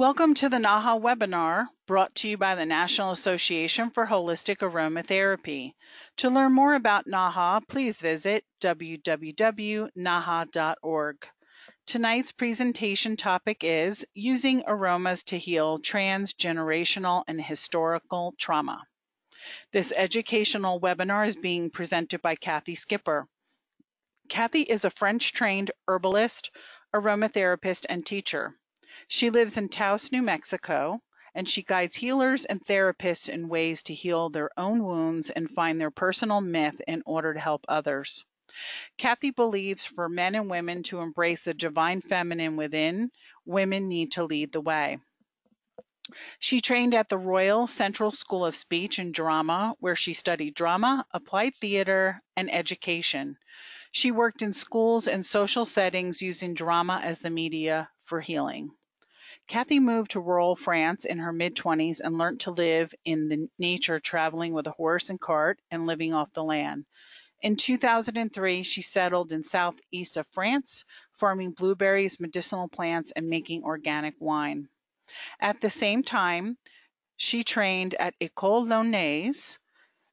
Welcome to the NAHA webinar brought to you by the National Association for Holistic Aromatherapy. To learn more about NAHA, please visit www.naha.org. Tonight's presentation topic is Using Aromas to Heal Transgenerational and Historical Trauma. This educational webinar is being presented by Cathy Skipper. Cathy is a French trained herbalist, aromatherapist, and teacher. She lives in Taos, New Mexico, and she guides healers and therapists in ways to heal their own wounds and find their personal myth in order to help others. Cathy believes for men and women to embrace the divine feminine within, women need to lead the way. She trained at the Royal Central School of Speech and Drama, where she studied drama, applied theater, and education. She worked in schools and social settings using drama as the media for healing. Cathy moved to rural France in her mid 20s and learned to live in the nature, traveling with a horse and cart and living off the land. In 2003, she settled in southeast of France, farming blueberries, medicinal plants, and making organic wine. At the same time, she trained at École Lyonnaise,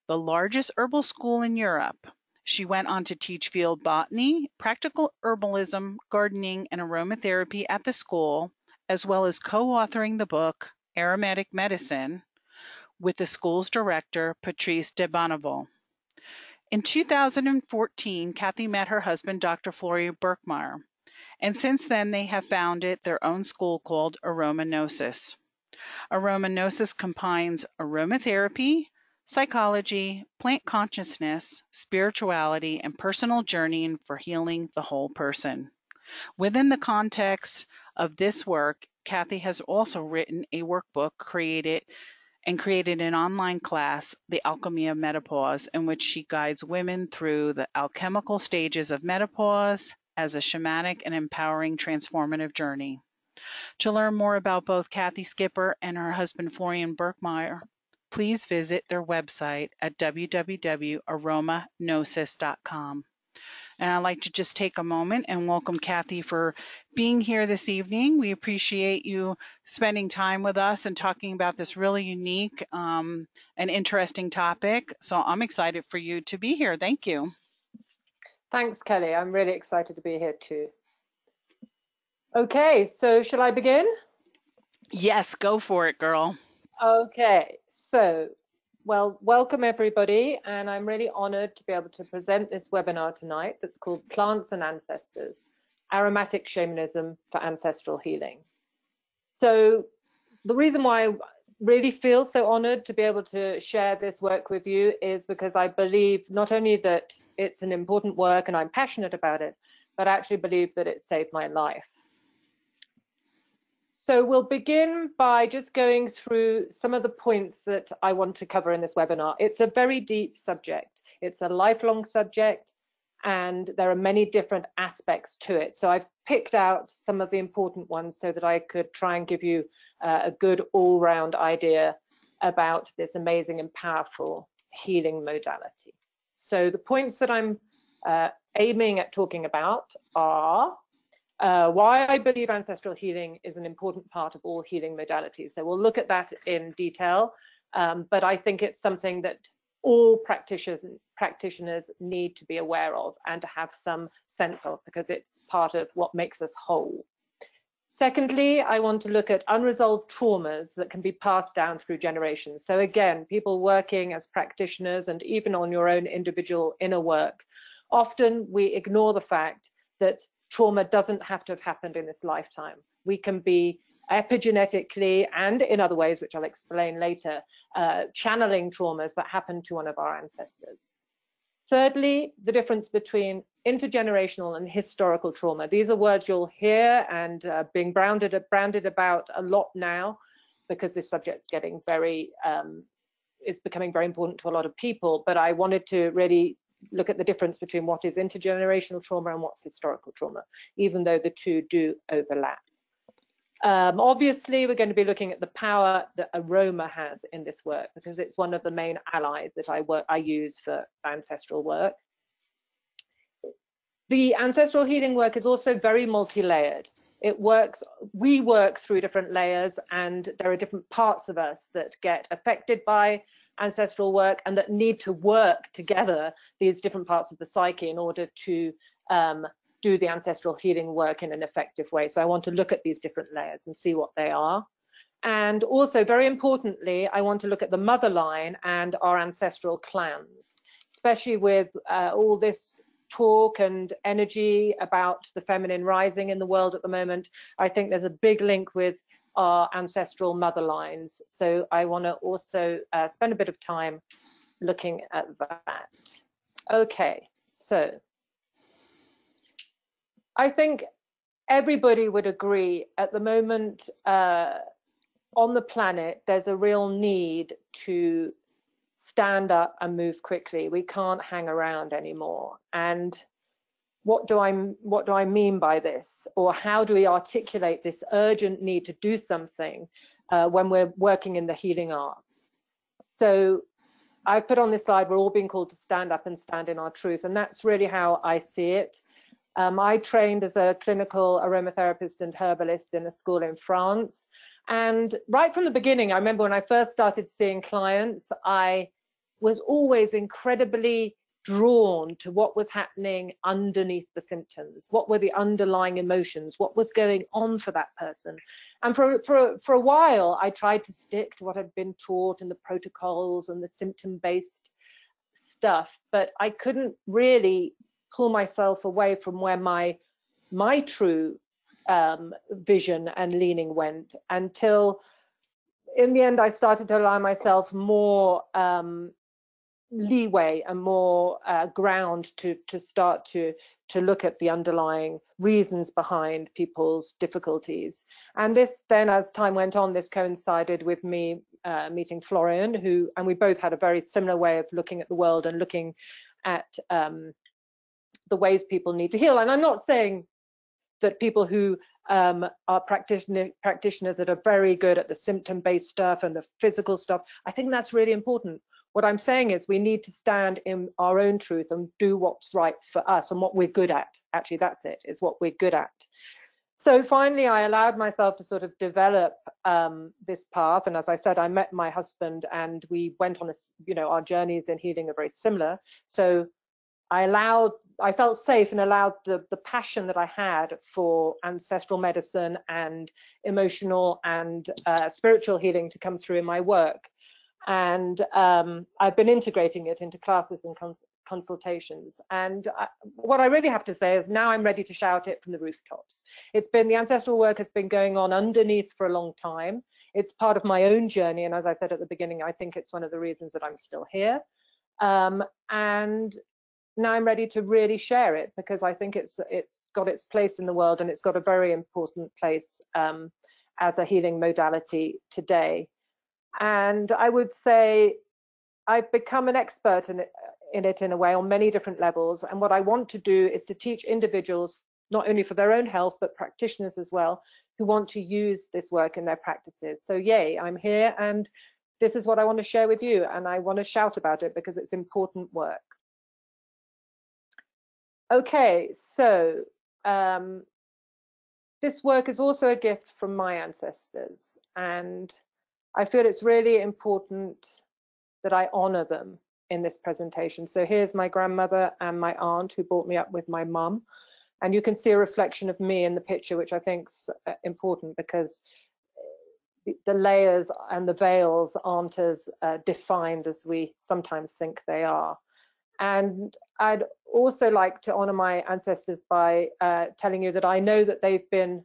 the largest herbal school in Europe. She went on to teach field botany, practical herbalism, gardening, and aromatherapy at the school as well as co-authoring the book Aromatic Medicine with the school's director, Patrice de Bonneval. In 2014, Cathy met her husband, Dr. Florian Birkmeyer, and since then they have founded their own school called Aromagnosis. Aromagnosis combines aromatherapy, psychology, plant consciousness, spirituality, and personal journeying for healing the whole person. Within the context of this work, Cathy has also written a workbook created and created an online class, The Alchemy of Menopause, in which she guides women through the alchemical stages of menopause as a shamanic and empowering transformative journey. To learn more about both Cathy Skipper and her husband Florian Birkmeyer, please visit their website at www.aromagnosis.com. And I'd like to just take a moment and welcome Cathy for being here this evening. We appreciate you spending time with us and talking about this really unique um, and interesting topic. So I'm excited for you to be here. Thank you. Thanks, Kelly. I'm really excited to be here too. Okay, so shall I begin? Yes, go for it, girl. Okay, so well, welcome everybody, and I'm really honored to be able to present this webinar tonight that's called Plants and Ancestors, Aromatic Shamanism for Ancestral Healing. So the reason why I really feel so honored to be able to share this work with you is because I believe not only that it's an important work and I'm passionate about it, but I actually believe that it saved my life. So we'll begin by just going through some of the points that I want to cover in this webinar. It's a very deep subject. It's a lifelong subject and there are many different aspects to it. So I've picked out some of the important ones so that I could try and give you uh, a good all-round idea about this amazing and powerful healing modality. So the points that I'm uh, aiming at talking about are uh, why I believe ancestral healing is an important part of all healing modalities. So we'll look at that in detail, um, but I think it's something that all practitioners practitioners need to be aware of and to have some sense of because it's part of what makes us whole. Secondly, I want to look at unresolved traumas that can be passed down through generations. So again, people working as practitioners and even on your own individual inner work, often we ignore the fact that trauma doesn't have to have happened in this lifetime. We can be epigenetically and in other ways, which I'll explain later, uh, channeling traumas that happened to one of our ancestors. Thirdly, the difference between intergenerational and historical trauma. These are words you'll hear and uh, being branded, branded about a lot now because this subject's getting very, um, it's becoming very important to a lot of people, but I wanted to really look at the difference between what is intergenerational trauma and what's historical trauma, even though the two do overlap. Um, obviously, we're going to be looking at the power that aroma has in this work because it's one of the main allies that I work I use for ancestral work. The ancestral healing work is also very multi-layered. It works we work through different layers and there are different parts of us that get affected by ancestral work and that need to work together these different parts of the psyche in order to um, do the ancestral healing work in an effective way. So I want to look at these different layers and see what they are. And also, very importantly, I want to look at the mother line and our ancestral clans, especially with uh, all this talk and energy about the feminine rising in the world at the moment. I think there's a big link with our ancestral mother lines. So I want to also uh, spend a bit of time looking at that. Okay, so I think everybody would agree at the moment uh, on the planet, there's a real need to stand up and move quickly. We can't hang around anymore. And what do I what do I mean by this, or how do we articulate this urgent need to do something uh, when we're working in the healing arts? So I put on this slide, we're all being called to stand up and stand in our truth, and that's really how I see it. Um, I trained as a clinical aromatherapist and herbalist in a school in France. And right from the beginning, I remember when I first started seeing clients, I was always incredibly drawn to what was happening underneath the symptoms? What were the underlying emotions? What was going on for that person? And for for for a while i tried to stick to what i'd been taught in the protocols and the symptom based stuff but i couldn't really pull myself away from where my my true um, vision and leaning went until in the end I started to allow myself more um, leeway and more uh, ground to to start to to look at the underlying reasons behind people's difficulties and this then as time went on this coincided with me uh, meeting Florian who and we both had a very similar way of looking at the world and looking at um, the ways people need to heal and I'm not saying that people who um, are practitioner, practitioners that are very good at the symptom-based stuff and the physical stuff. I think that's really important. What I'm saying is we need to stand in our own truth and do what's right for us and what we're good at. Actually, that's it, is what we're good at. So finally, I allowed myself to sort of develop um, this path. And as I said, I met my husband and we went on a, you know, our journeys in healing are very similar. So I allowed, I felt safe and allowed the, the passion that I had for ancestral medicine and emotional and uh, spiritual healing to come through in my work. And um, I've been integrating it into classes and cons consultations. And I, what I really have to say is now I'm ready to shout it from the rooftops. It's been, the ancestral work has been going on underneath for a long time. It's part of my own journey. And as I said at the beginning, I think it's one of the reasons that I'm still here. Um, and now I'm ready to really share it because I think it's it's got its place in the world and it's got a very important place um, as a healing modality today. And I would say I've become an expert in it, in it in a way on many different levels. And what I want to do is to teach individuals, not only for their own health, but practitioners as well, who want to use this work in their practices. So yay, I'm here and this is what I want to share with you. And I want to shout about it because it's important work. Okay, so um, this work is also a gift from my ancestors, and I feel it's really important that I honor them in this presentation. So here's my grandmother and my aunt who brought me up with my mum. And you can see a reflection of me in the picture, which I think is uh, important because the layers and the veils aren't as uh, defined as we sometimes think they are. And I'd also like to honor my ancestors by uh, telling you that I know that they've been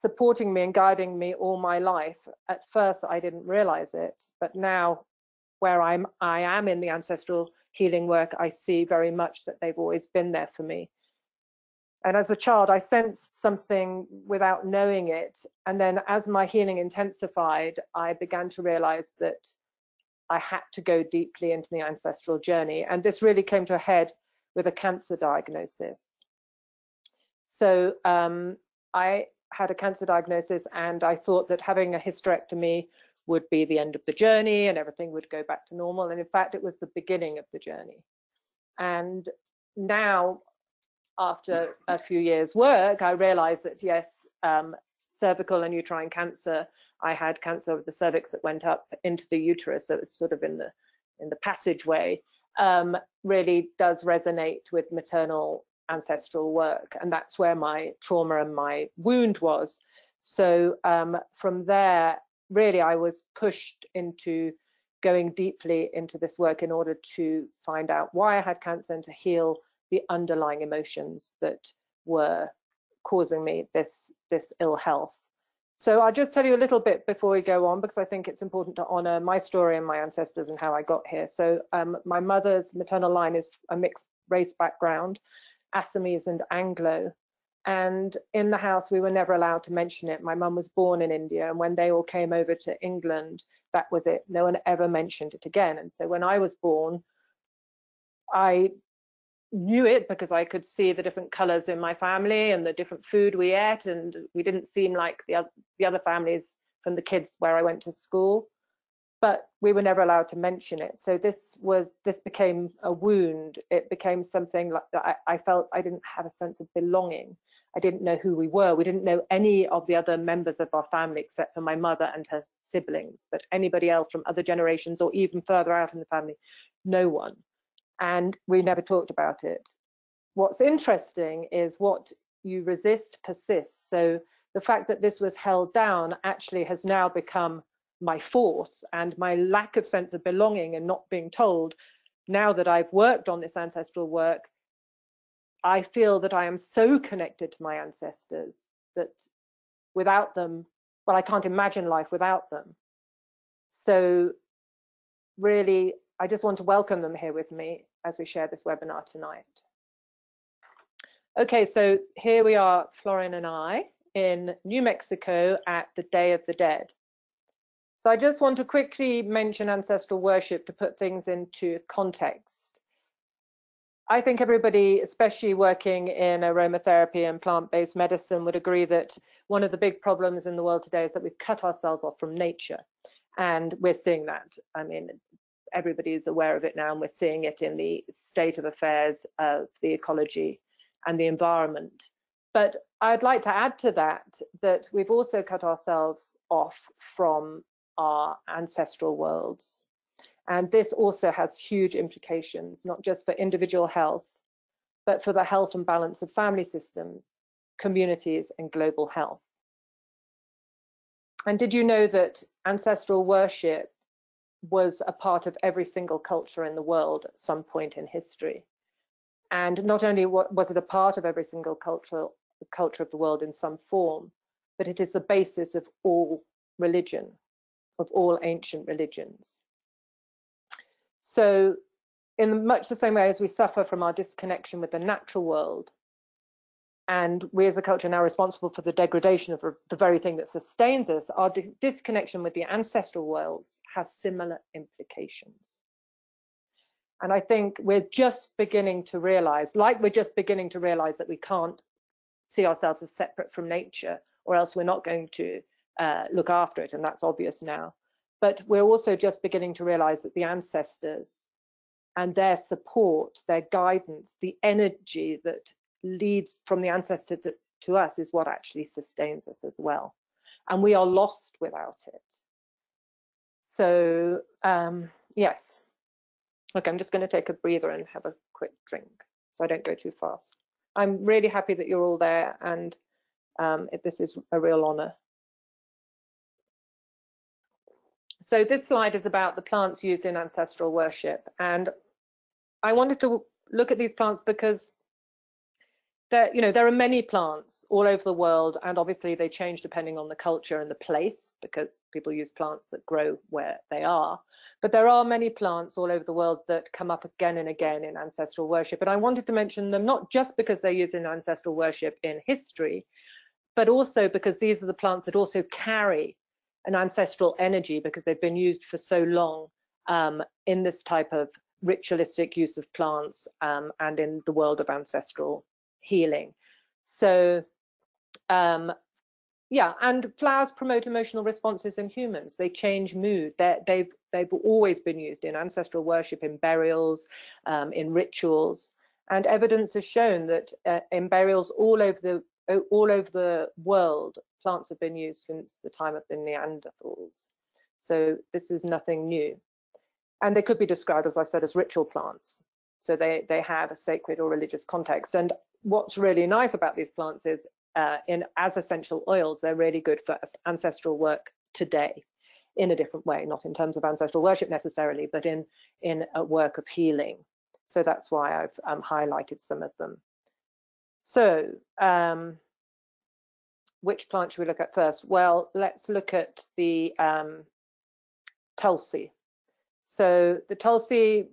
supporting me and guiding me all my life. At first, I didn't realize it, but now where I'm, I am in the ancestral healing work, I see very much that they've always been there for me. And as a child, I sensed something without knowing it. And then as my healing intensified, I began to realize that I had to go deeply into the ancestral journey. And this really came to a head with a cancer diagnosis. So um, I had a cancer diagnosis and I thought that having a hysterectomy would be the end of the journey and everything would go back to normal. And in fact, it was the beginning of the journey. And now, after a few years work, I realized that yes, um, cervical and uterine cancer. I had cancer of the cervix that went up into the uterus, so it's sort of in the in the passageway. Um, really does resonate with maternal ancestral work, and that's where my trauma and my wound was. So um, from there, really, I was pushed into going deeply into this work in order to find out why I had cancer and to heal the underlying emotions that were causing me this this ill health. So I'll just tell you a little bit before we go on because I think it's important to honor my story and my ancestors and how I got here. So um, my mother's maternal line is a mixed race background, Assamese and Anglo. And in the house, we were never allowed to mention it. My mum was born in India, and when they all came over to England, that was it. No one ever mentioned it again. And so when I was born, I knew it because I could see the different colors in my family and the different food we ate, and we didn't seem like the other, the other families from the kids where I went to school. But we were never allowed to mention it. So this was this became a wound. It became something like that. I, I felt I didn't have a sense of belonging. I didn't know who we were. We didn't know any of the other members of our family except for my mother and her siblings. But anybody else from other generations or even further out in the family, no one and we never talked about it. What's interesting is what you resist persists. So the fact that this was held down actually has now become my force and my lack of sense of belonging and not being told. Now that I've worked on this ancestral work, I feel that I am so connected to my ancestors that without them, well, I can't imagine life without them. So really, I just want to welcome them here with me as we share this webinar tonight. Okay, so here we are, Florian and I, in New Mexico at the Day of the Dead. I just want to quickly mention ancestral worship to put things into context. I think everybody, especially working in aromatherapy and plant-based medicine, would agree that one of the big problems in the world today is that we've cut ourselves off from nature. And we're seeing that. I mean, everybody is aware of it now, and we're seeing it in the state of affairs of the ecology and the environment. But I'd like to add to that that we've also cut ourselves off from our ancestral worlds. And this also has huge implications, not just for individual health, but for the health and balance of family systems, communities, and global health. And did you know that ancestral worship was a part of every single culture in the world at some point in history. And not only was it a part of every single culture, culture of the world in some form, but it is the basis of all religion, of all ancient religions. So in much the same way as we suffer from our disconnection with the natural world, and we as a culture are now responsible for the degradation of the very thing that sustains us, our disconnection with the ancestral worlds has similar implications. And I think we're just beginning to realize, like we're just beginning to realize that we can't see ourselves as separate from nature, or else we're not going to uh, look after it, and that's obvious now. But we're also just beginning to realize that the ancestors and their support, their guidance, the energy that leads from the ancestor to, to us is what actually sustains us as well. And we are lost without it. So um, yes. Okay, I'm just going to take a breather and have a quick drink so I don't go too fast. I'm really happy that you're all there and um, it, this is a real honor. So this slide is about the plants used in ancestral worship and I wanted to look at these plants because there, you know, there are many plants all over the world, and obviously they change depending on the culture and the place because people use plants that grow where they are. But there are many plants all over the world that come up again and again in ancestral worship. And I wanted to mention them not just because they're used in ancestral worship in history, but also because these are the plants that also carry an ancestral energy because they've been used for so long um, in this type of ritualistic use of plants um, and in the world of ancestral healing. So um, yeah, and flowers promote emotional responses in humans. They change mood. they have they've, they've always been used in ancestral worship, in burials, um, in rituals. And evidence has shown that uh, in burials all over the all over the world, plants have been used since the time of the Neanderthals. So this is nothing new. And they could be described, as I said, as ritual plants. So they, they have a sacred or religious context. And what's really nice about these plants is uh, in as essential oils, they're really good for ancestral work today in a different way, not in terms of ancestral worship necessarily, but in, in a work of healing. So that's why I've um, highlighted some of them. So um, which plant should we look at first? Well, let's look at the um, Tulsi. So the Tulsi,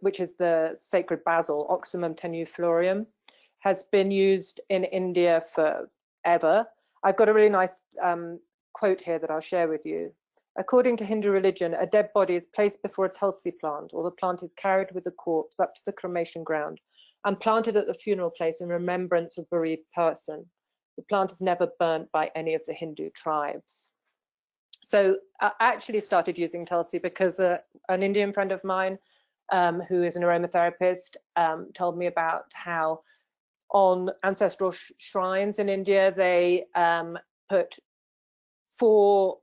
which is the sacred basil, Ocimum tenuiflorum, has been used in India forever. I've got a really nice um, quote here that I'll share with you. According to Hindu religion, a dead body is placed before a tulsi plant, or the plant is carried with the corpse up to the cremation ground and planted at the funeral place in remembrance of bereaved person. The plant is never burnt by any of the Hindu tribes. So I actually started using Tulsi because uh, an Indian friend of mine um, who is an aromatherapist um, told me about how on ancestral sh shrines in India, they um, put four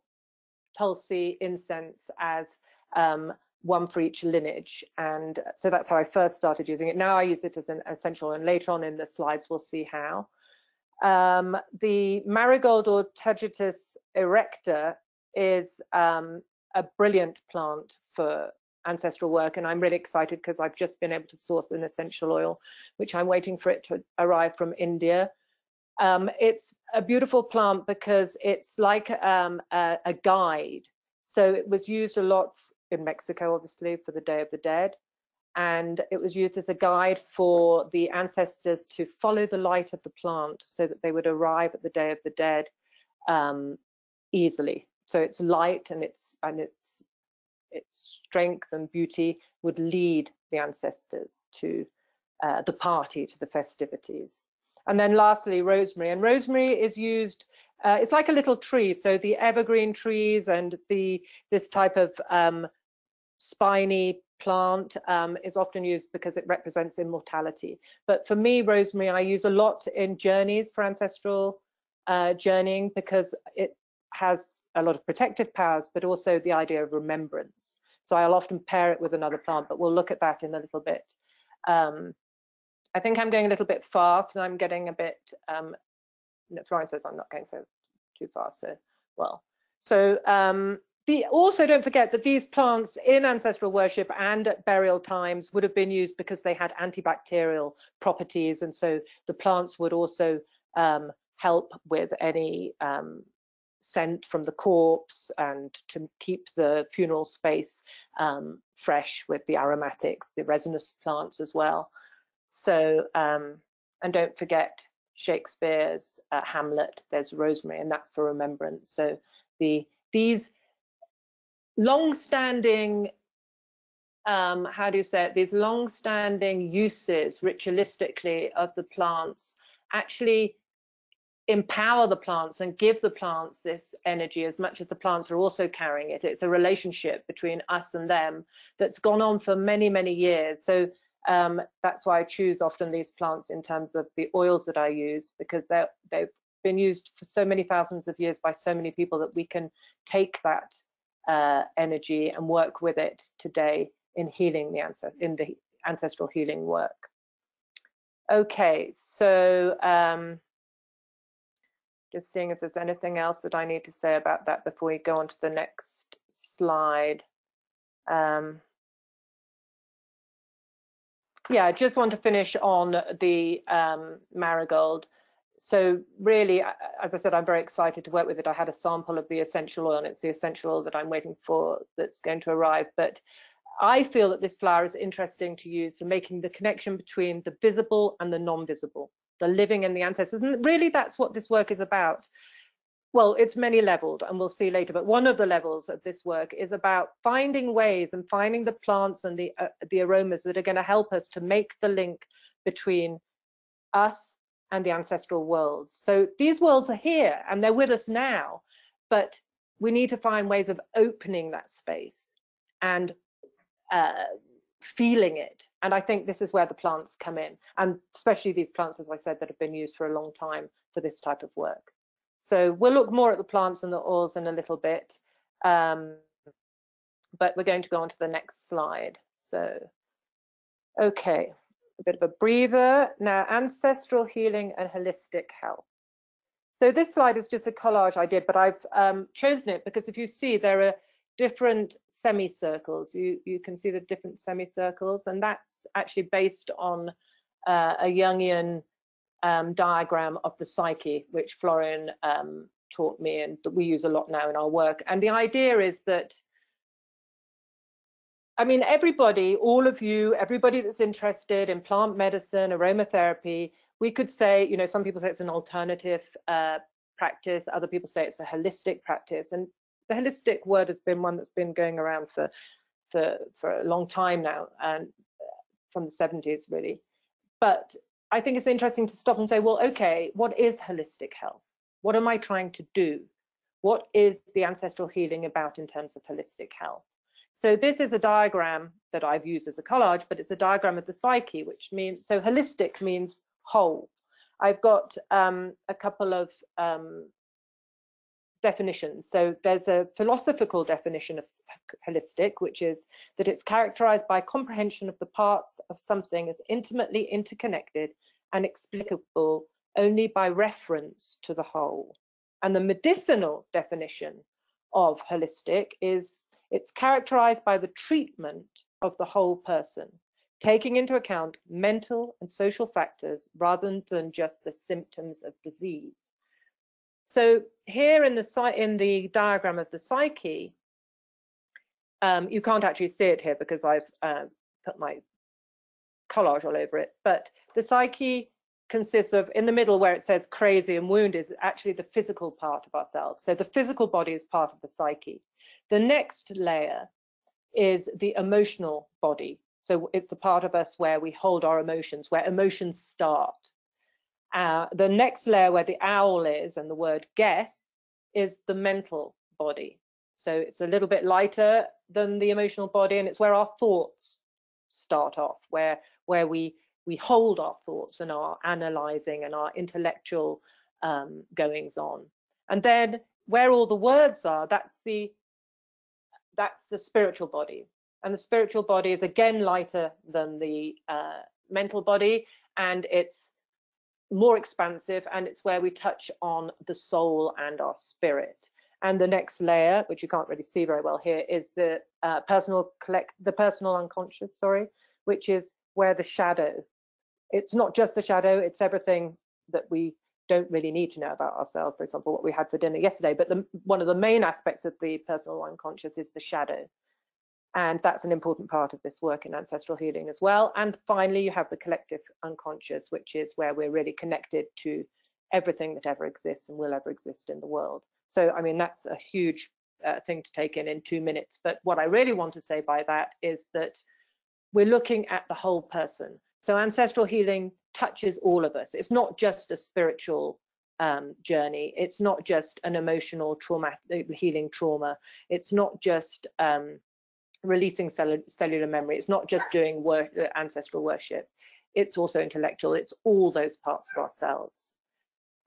Tulsi incense as um, one for each lineage. And so that's how I first started using it. Now I use it as an essential, and later on in the slides, we'll see how. Um, the marigold or Tagetes erecta is um, a brilliant plant for ancestral work and I'm really excited because I've just been able to source an essential oil which I'm waiting for it to arrive from India. Um, it's a beautiful plant because it's like um, a, a, guide. So it was used a lot in Mexico, obviously, for the Day of the Dead. And it was used as a guide for the ancestors to follow the light of the plant so that they would arrive at the Day of the Dead um, easily. So it's light and it's and its its strength and beauty would lead the ancestors to uh, the party, to the festivities. And then lastly, rosemary. And rosemary is used, uh, it's like a little tree. So the evergreen trees and the this type of um, spiny plant um, is often used because it represents immortality. But for me, rosemary, I use a lot in journeys for ancestral uh, journeying because it has a lot of protective powers, but also the idea of remembrance. So I'll often pair it with another plant, but we'll look at that in a little bit. Um, I think I'm going a little bit fast and I'm getting a bit, um, Florian says I'm not going so too fast, so well. So um, the, also don't forget that these plants in ancestral worship and at burial times would have been used because they had antibacterial properties and so the plants would also um, help with any um, scent from the corpse and to keep the funeral space um, fresh with the aromatics, the resinous plants as well. So, um, and don't forget Shakespeare's uh, Hamlet, there's rosemary, and that's for remembrance. So the these long-standing um, how do you say it, these long-standing uses ritualistically of the plants actually empower the plants and give the plants this energy as much as the plants are also carrying it. It's a relationship between us and them that's gone on for many, many years. So um, that's why I choose often these plants in terms of the oils that I use because they've been used for so many thousands of years by so many people that we can take that uh, energy and work with it today in healing the ancestor in the ancestral healing work. Okay, so um, just seeing if there's anything else that I need to say about that before we go on to the next slide. Um, yeah, I just want to finish on the um, marigold. So really, as I said, I'm very excited to work with it. I had a sample of the essential oil and it's the essential oil that I'm waiting for that's going to arrive. But I feel that this flower is interesting to use for making the connection between the visible and the non-visible the living and the ancestors. And really that's what this work is about. Well, it's many leveled and we'll see later, but one of the levels of this work is about finding ways and finding the plants and the, uh, the aromas that are gonna help us to make the link between us and the ancestral worlds. So these worlds are here and they're with us now, but we need to find ways of opening that space and uh, feeling it. And I think this is where the plants come in, and especially these plants, as I said, that have been used for a long time for this type of work. So we'll look more at the plants and the oils in a little bit, um, but we're going to go on to the next slide. So, okay, a bit of a breather. Now, ancestral healing and holistic health. So this slide is just a collage I did, but I've um, chosen it because if you see, there are different semicircles. You, you can see the different semicircles, and that's actually based on uh, a Jungian um, diagram of the psyche, which Florian um, taught me and that we use a lot now in our work. And the idea is that, I mean, everybody, all of you, everybody that's interested in plant medicine, aromatherapy, we could say, you know, some people say it's an alternative uh, practice, other people say it's a holistic practice. And the holistic word has been one that's been going around for for for a long time now, and uh, from the 70s really. But I think it's interesting to stop and say, well, okay, what is holistic health? What am I trying to do? What is the ancestral healing about in terms of holistic health? So this is a diagram that I've used as a collage, but it's a diagram of the psyche, which means, so holistic means whole. I've got um, a couple of um, definitions. So there's a philosophical definition of holistic, which is that it's characterized by comprehension of the parts of something as intimately interconnected and explicable only by reference to the whole. And the medicinal definition of holistic is it's characterized by the treatment of the whole person, taking into account mental and social factors rather than just the symptoms of disease. So here in the in the diagram of the psyche, um, you can't actually see it here because I've uh, put my collage all over it. But the psyche consists of, in the middle where it says crazy and wound is actually the physical part of ourselves. So the physical body is part of the psyche. The next layer is the emotional body. So it's the part of us where we hold our emotions, where emotions start. Uh, the next layer where the owl is and the word guess is the mental body. So it's a little bit lighter than the emotional body and it's where our thoughts start off, where where we we hold our thoughts and our analyzing and our intellectual um, goings on. And then where all the words are, that's the that's the spiritual body. And the spiritual body is again lighter than the uh, mental body, and it's more expansive and it's where we touch on the soul and our spirit. And the next layer, which you can't really see very well here, is the uh, personal collect the personal unconscious, sorry, which is where the shadow. It's not just the shadow; it's everything that we don't really need to know about ourselves. For example, what we had for dinner yesterday. But the, one of the main aspects of the personal unconscious is the shadow, and that's an important part of this work in ancestral healing as well. And finally, you have the collective unconscious, which is where we're really connected to everything that ever exists and will ever exist in the world. So, I mean, that's a huge uh, thing to take in in two minutes. But what I really want to say by that is that we're looking at the whole person. So ancestral healing touches all of us. It's not just a spiritual um, journey. It's not just an emotional trauma, healing trauma. It's not just um, releasing cell cellular memory. It's not just doing work, uh, ancestral worship. It's also intellectual. It's all those parts of ourselves.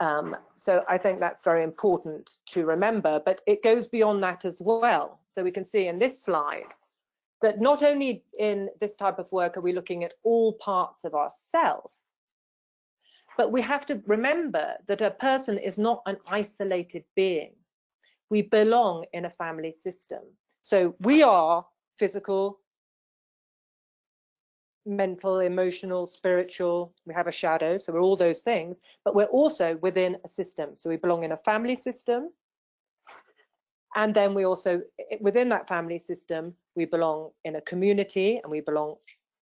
Um, so I think that's very important to remember, but it goes beyond that as well. So we can see in this slide that not only in this type of work are we looking at all parts of ourself, but we have to remember that a person is not an isolated being. We belong in a family system. So we are physical, mental, emotional, spiritual. We have a shadow, so we're all those things, but we're also within a system. So we belong in a family system. And then we also, within that family system, we belong in a community and we belong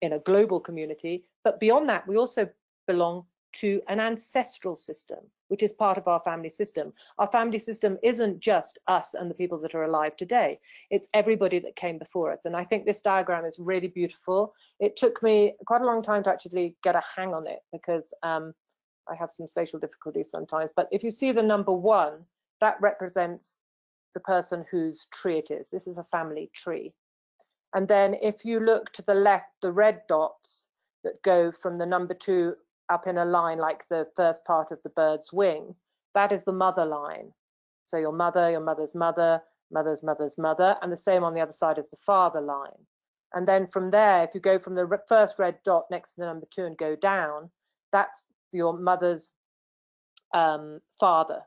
in a global community. But beyond that, we also belong to an ancestral system, which is part of our family system. Our family system isn't just us and the people that are alive today, it's everybody that came before us. And I think this diagram is really beautiful. It took me quite a long time to actually get a hang on it because um, I have some spatial difficulties sometimes. But if you see the number one, that represents the person whose tree it is. This is a family tree. And then if you look to the left, the red dots that go from the number two up in a line like the first part of the bird's wing, that is the mother line. So your mother, your mother's mother, mother's mother's mother, and the same on the other side is the father line. And then from there, if you go from the first red dot next to the number two and go down, that's your mother's um, father.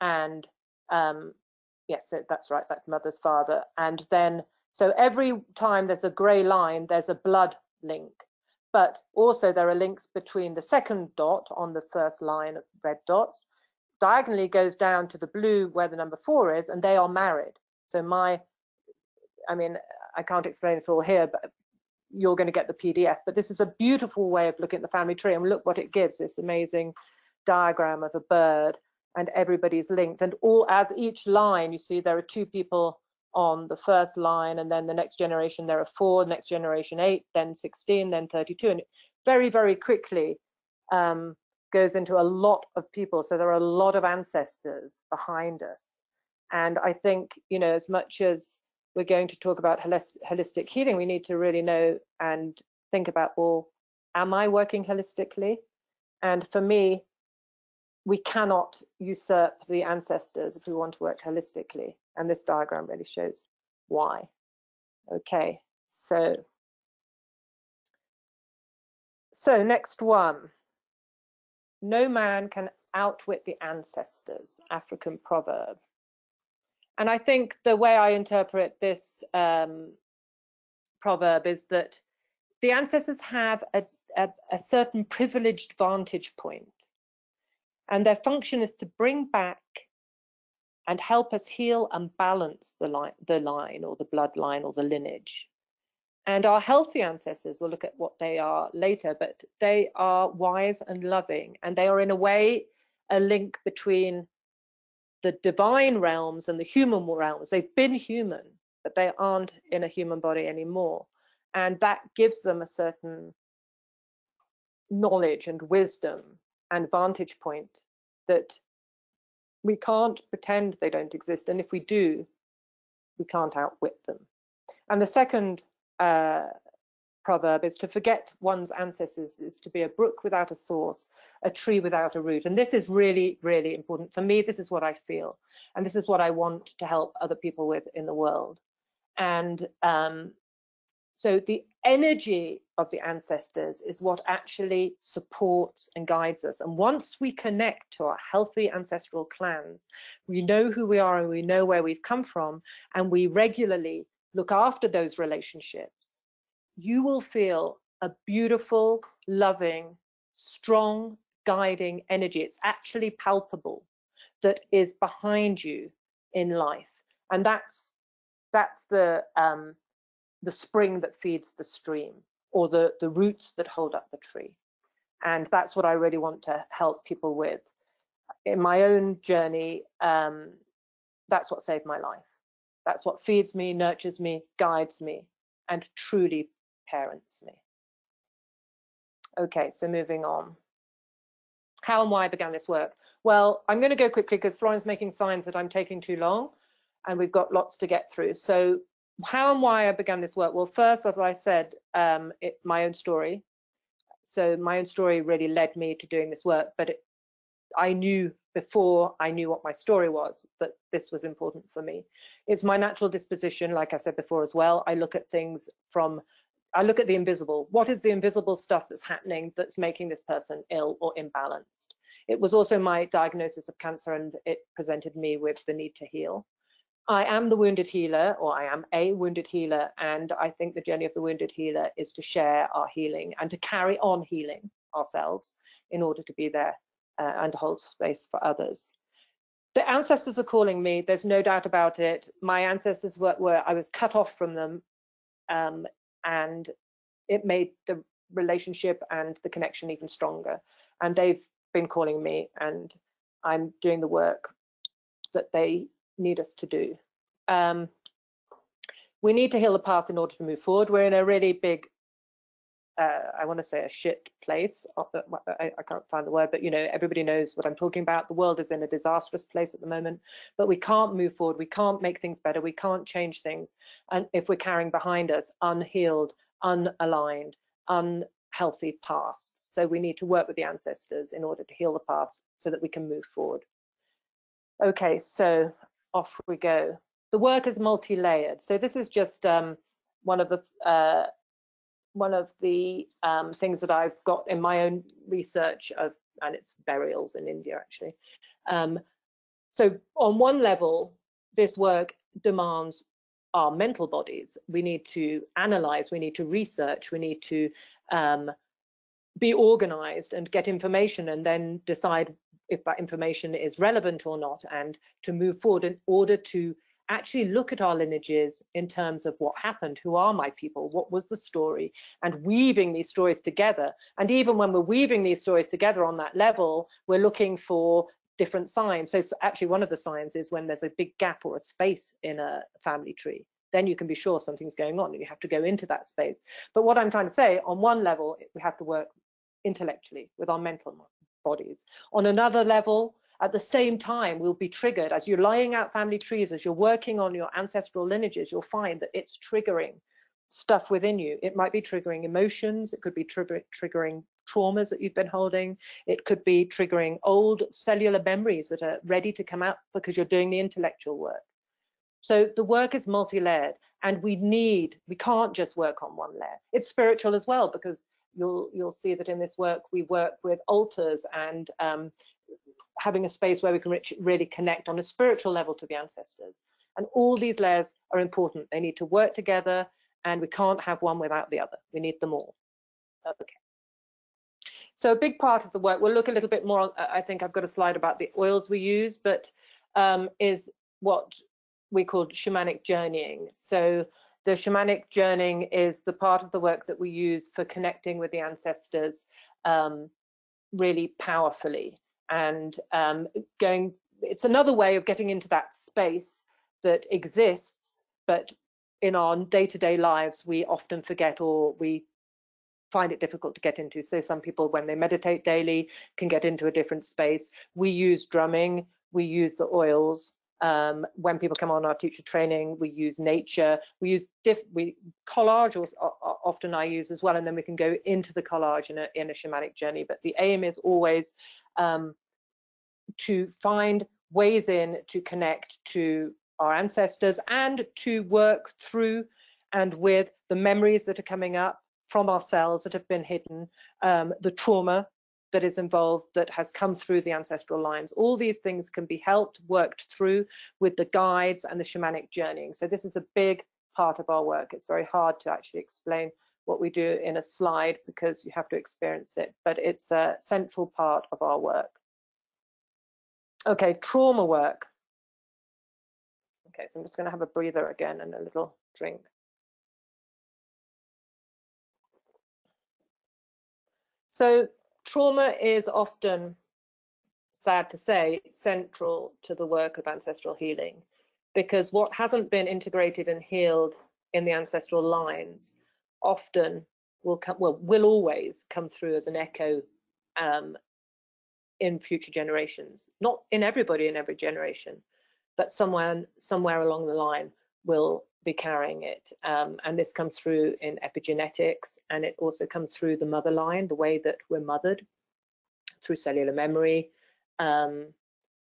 And um, yes, that's right, that's mother's father. And then, so every time there's a gray line, there's a blood link. But also there are links between the second dot on the first line of red dots, diagonally goes down to the blue where the number four is, and they are married. So my, I mean, I can't explain it all here, but you're going to get the PDF. But this is a beautiful way of looking at the family tree, and look what it gives, this amazing diagram of a bird and everybody's linked and all as each line you see there are two people on the first line and then the next generation there are four next generation eight then 16 then 32 and very very quickly um, goes into a lot of people. So there are a lot of ancestors behind us. And i think you know as much as we're going to talk about holistic healing we need to really know and think about well am i working holistically? And for me we cannot usurp the ancestors if we want to work holistically. And this diagram really shows why. Okay, so, so next one. No man can outwit the ancestors, African proverb. And I think the way I interpret this um, proverb is that the ancestors have a, a, a certain privileged vantage point and their function is to bring back and help us heal and balance the line, the line or the bloodline or the lineage. And our healthy ancestors, we'll look at what they are later, but they are wise and loving, and they are in a way a link between the divine realms and the human realms. They've been human, but they aren't in a human body anymore. And that gives them a certain knowledge and wisdom and vantage point that we can't pretend they don't exist. And if we do, we can't outwit them. And the second uh, proverb is to forget one's ancestors is to be a brook without a source, a tree without a root. And this is really, really important. For me, this is what I feel. And this is what I want to help other people with in the world. And um, so the energy of the ancestors is what actually supports and guides us. And once we connect to our healthy ancestral clans, we know who we are and we know where we've come from, and we regularly look after those relationships, you will feel a beautiful, loving, strong, guiding energy. It's actually palpable that is behind you in life. And that's that's the um, the spring that feeds the stream or the, the roots that hold up the tree. And that's what I really want to help people with. In my own journey, um, that's what saved my life. That's what feeds me, nurtures me, guides me, and truly parents me. Okay, so moving on. How and why I began this work? Well, I'm going to go quickly because Florian's making signs that I'm taking too long and we've got lots to get through. So how and why I began this work? Well, first, as I said, um, it, my own story. So my own story really led me to doing this work, but it, I knew before I knew what my story was that this was important for me. It's my natural disposition, like I said before as well. I look at things from, I look at the invisible. What is the invisible stuff that's happening that's making this person ill or imbalanced? It was also my diagnosis of cancer and it presented me with the need to heal. I am the wounded healer, or I am a wounded healer, and I think the journey of the wounded healer is to share our healing and to carry on healing ourselves in order to be there uh, and hold space for others. The ancestors are calling me, there's no doubt about it. My ancestors were, were I was cut off from them, um, and it made the relationship and the connection even stronger. And they've been calling me, and I'm doing the work that they need us to do. Um, we need to heal the past in order to move forward. We're in a really big uh, I want to say a shit place. Uh, I, I, can't find the word, but you know, everybody knows what I'm talking about. The world is in a disastrous place at the moment, but we can't move forward. We can't make things better. We can't change things. And if we're carrying behind us unhealed, unaligned, unhealthy pasts. So we need to work with the ancestors in order to heal the past so that we can move forward. Okay, so off we go. The work is multi-layered. So this is just um, one of the uh, one of the um, things that I've got in my own research of, and it's burials in India actually. Um, so on one level, this work demands our mental bodies. We need to analyze, we need to research, we need to um, be organized and get information and then decide if that information is relevant or not and to move forward in order to actually look at our lineages in terms of what happened, who are my people, what was the story, and weaving these stories together. And even when we're weaving these stories together on that level, we're looking for different signs. So actually one of the signs is when there's a big gap or a space in a family tree, then you can be sure something's going on and you have to go into that space. But what I'm trying to say, on one level, we have to work intellectually with our mental bodies. On another level, at the same time, we'll be triggered as you're laying out family trees, as you're working on your ancestral lineages, you'll find that it's triggering stuff within you. It might be triggering emotions, it could be trigger triggering traumas that you've been holding, it could be triggering old cellular memories that are ready to come out because you're doing the intellectual work. So the work is multi-layered and we need, we can't just work on one layer. It's spiritual as well because you'll you'll see that in this work we work with altars and um, having a space where we can really connect on a spiritual level to the ancestors. And all these layers are important. They need to work together and we can't have one without the other. We need them all. Okay. So a big part of the work, we'll look a little bit more, I think I've got a slide about the oils we use, but um, is what we call shamanic journeying. So the shamanic journeying is the part of the work that we use for connecting with the ancestors um, really powerfully. And um, going it's another way of getting into that space that exists but in our day-to-day lives we often forget or we find it difficult to get into. So some people when they meditate daily can get into a different space. We use drumming we use the oils um, when people come on our teacher training, we use nature, we use diff, we collage often I use as well, and then we can go into the collage in a, in a shamanic journey. But the aim is always um, to find ways in to connect to our ancestors and to work through and with the memories that are coming up from ourselves that have been hidden, um, the trauma that is involved that has come through the ancestral lines. All these things can be helped, worked through with the guides and the shamanic journeying. So this is a big part of our work. It's very hard to actually explain what we do in a slide because you have to experience it, but it's a central part of our work. Okay, trauma work. Okay, so I'm just going to have a breather again and a little drink. So trauma is often, sad to say, central to the work of ancestral healing because what hasn't been integrated and healed in the ancestral lines often will come, well, will always come through as an echo um, in future generations. Not in everybody in every generation, but somewhere somewhere along the line will be carrying it. Um, and this comes through in epigenetics, and it also comes through the mother line, the way that we're mothered through cellular memory. Um,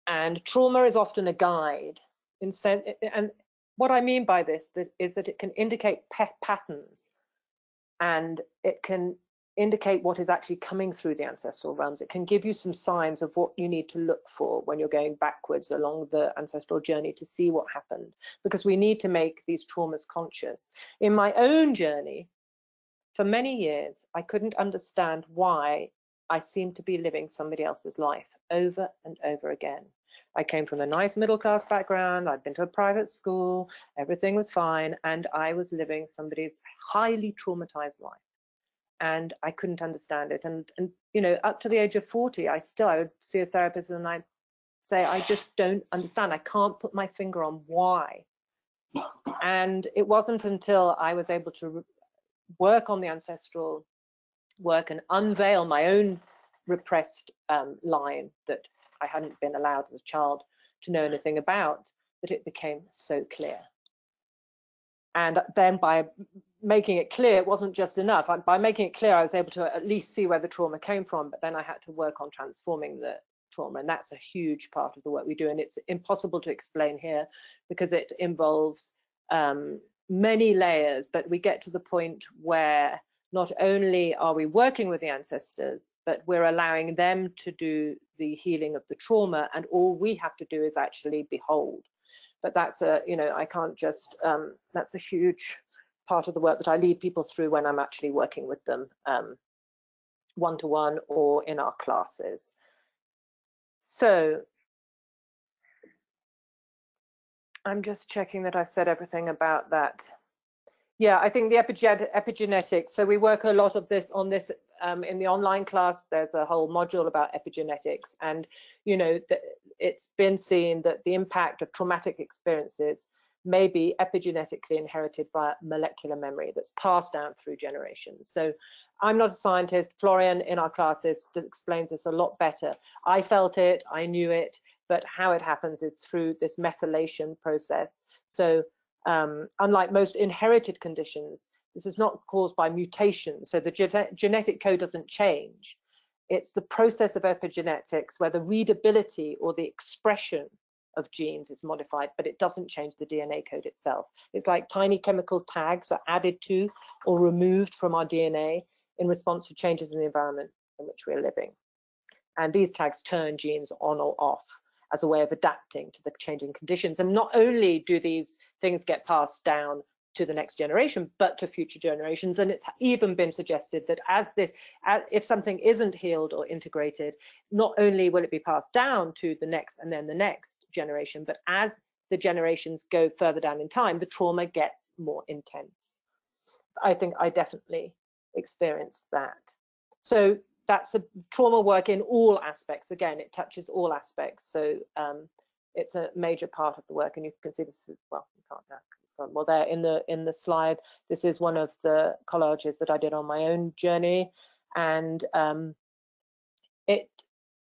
and trauma is often a guide. In and what I mean by this is that it can indicate patterns and it can indicate what is actually coming through the ancestral realms. It can give you some signs of what you need to look for when you're going backwards along the ancestral journey to see what happened, because we need to make these traumas conscious. In my own journey, for many years, I couldn't understand why I seemed to be living somebody else's life over and over again. I came from a nice middle class background. I'd been to a private school. Everything was fine. And I was living somebody's highly traumatized life and I couldn't understand it. And and you know, up to the age of 40, I still I would see a therapist and I say, I just don't understand. I can't put my finger on why. And it wasn't until I was able to work on the ancestral work and unveil my own repressed um, line that I hadn't been allowed as a child to know anything about, that it became so clear. And then by making it clear, it wasn't just enough. By making it clear, I was able to at least see where the trauma came from, but then I had to work on transforming the trauma. And that's a huge part of the work we do. And it's impossible to explain here because it involves um, many layers, but we get to the point where not only are we working with the ancestors, but we're allowing them to do the healing of the trauma, and all we have to do is actually behold. But that's a, you know, I can't just, um, that's a huge part of the work that I lead people through when I'm actually working with them one to one or in our classes. So I'm just checking that I've said everything about that yeah, I think the epigenetics. So we work a lot of this on this um, in the online class. There's a whole module about epigenetics, and you know, it's been seen that the impact of traumatic experiences may be epigenetically inherited by molecular memory that's passed down through generations. So I'm not a scientist. Florian in our classes explains this a lot better. I felt it, I knew it, but how it happens is through this methylation process. So um, unlike most inherited conditions, this is not caused by mutation, so the genetic code doesn't change. It's the process of epigenetics where the readability or the expression of genes is modified, but it doesn't change the DNA code itself. It's like tiny chemical tags are added to or removed from our DNA in response to changes in the environment in which we're living. And these tags turn genes on or off as a way of adapting to the changing conditions. And not only do these things get passed down to the next generation, but to future generations. And it's even been suggested that as this, as, if something isn't healed or integrated, not only will it be passed down to the next and then the next generation, but as the generations go further down in time, the trauma gets more intense. I think I definitely experienced that. So that's a trauma work in all aspects. Again, it touches all aspects. So um, it's a major part of the work, and you can see this. Well, you can't now. Well, there in the in the slide, this is one of the collages that I did on my own journey, and um, it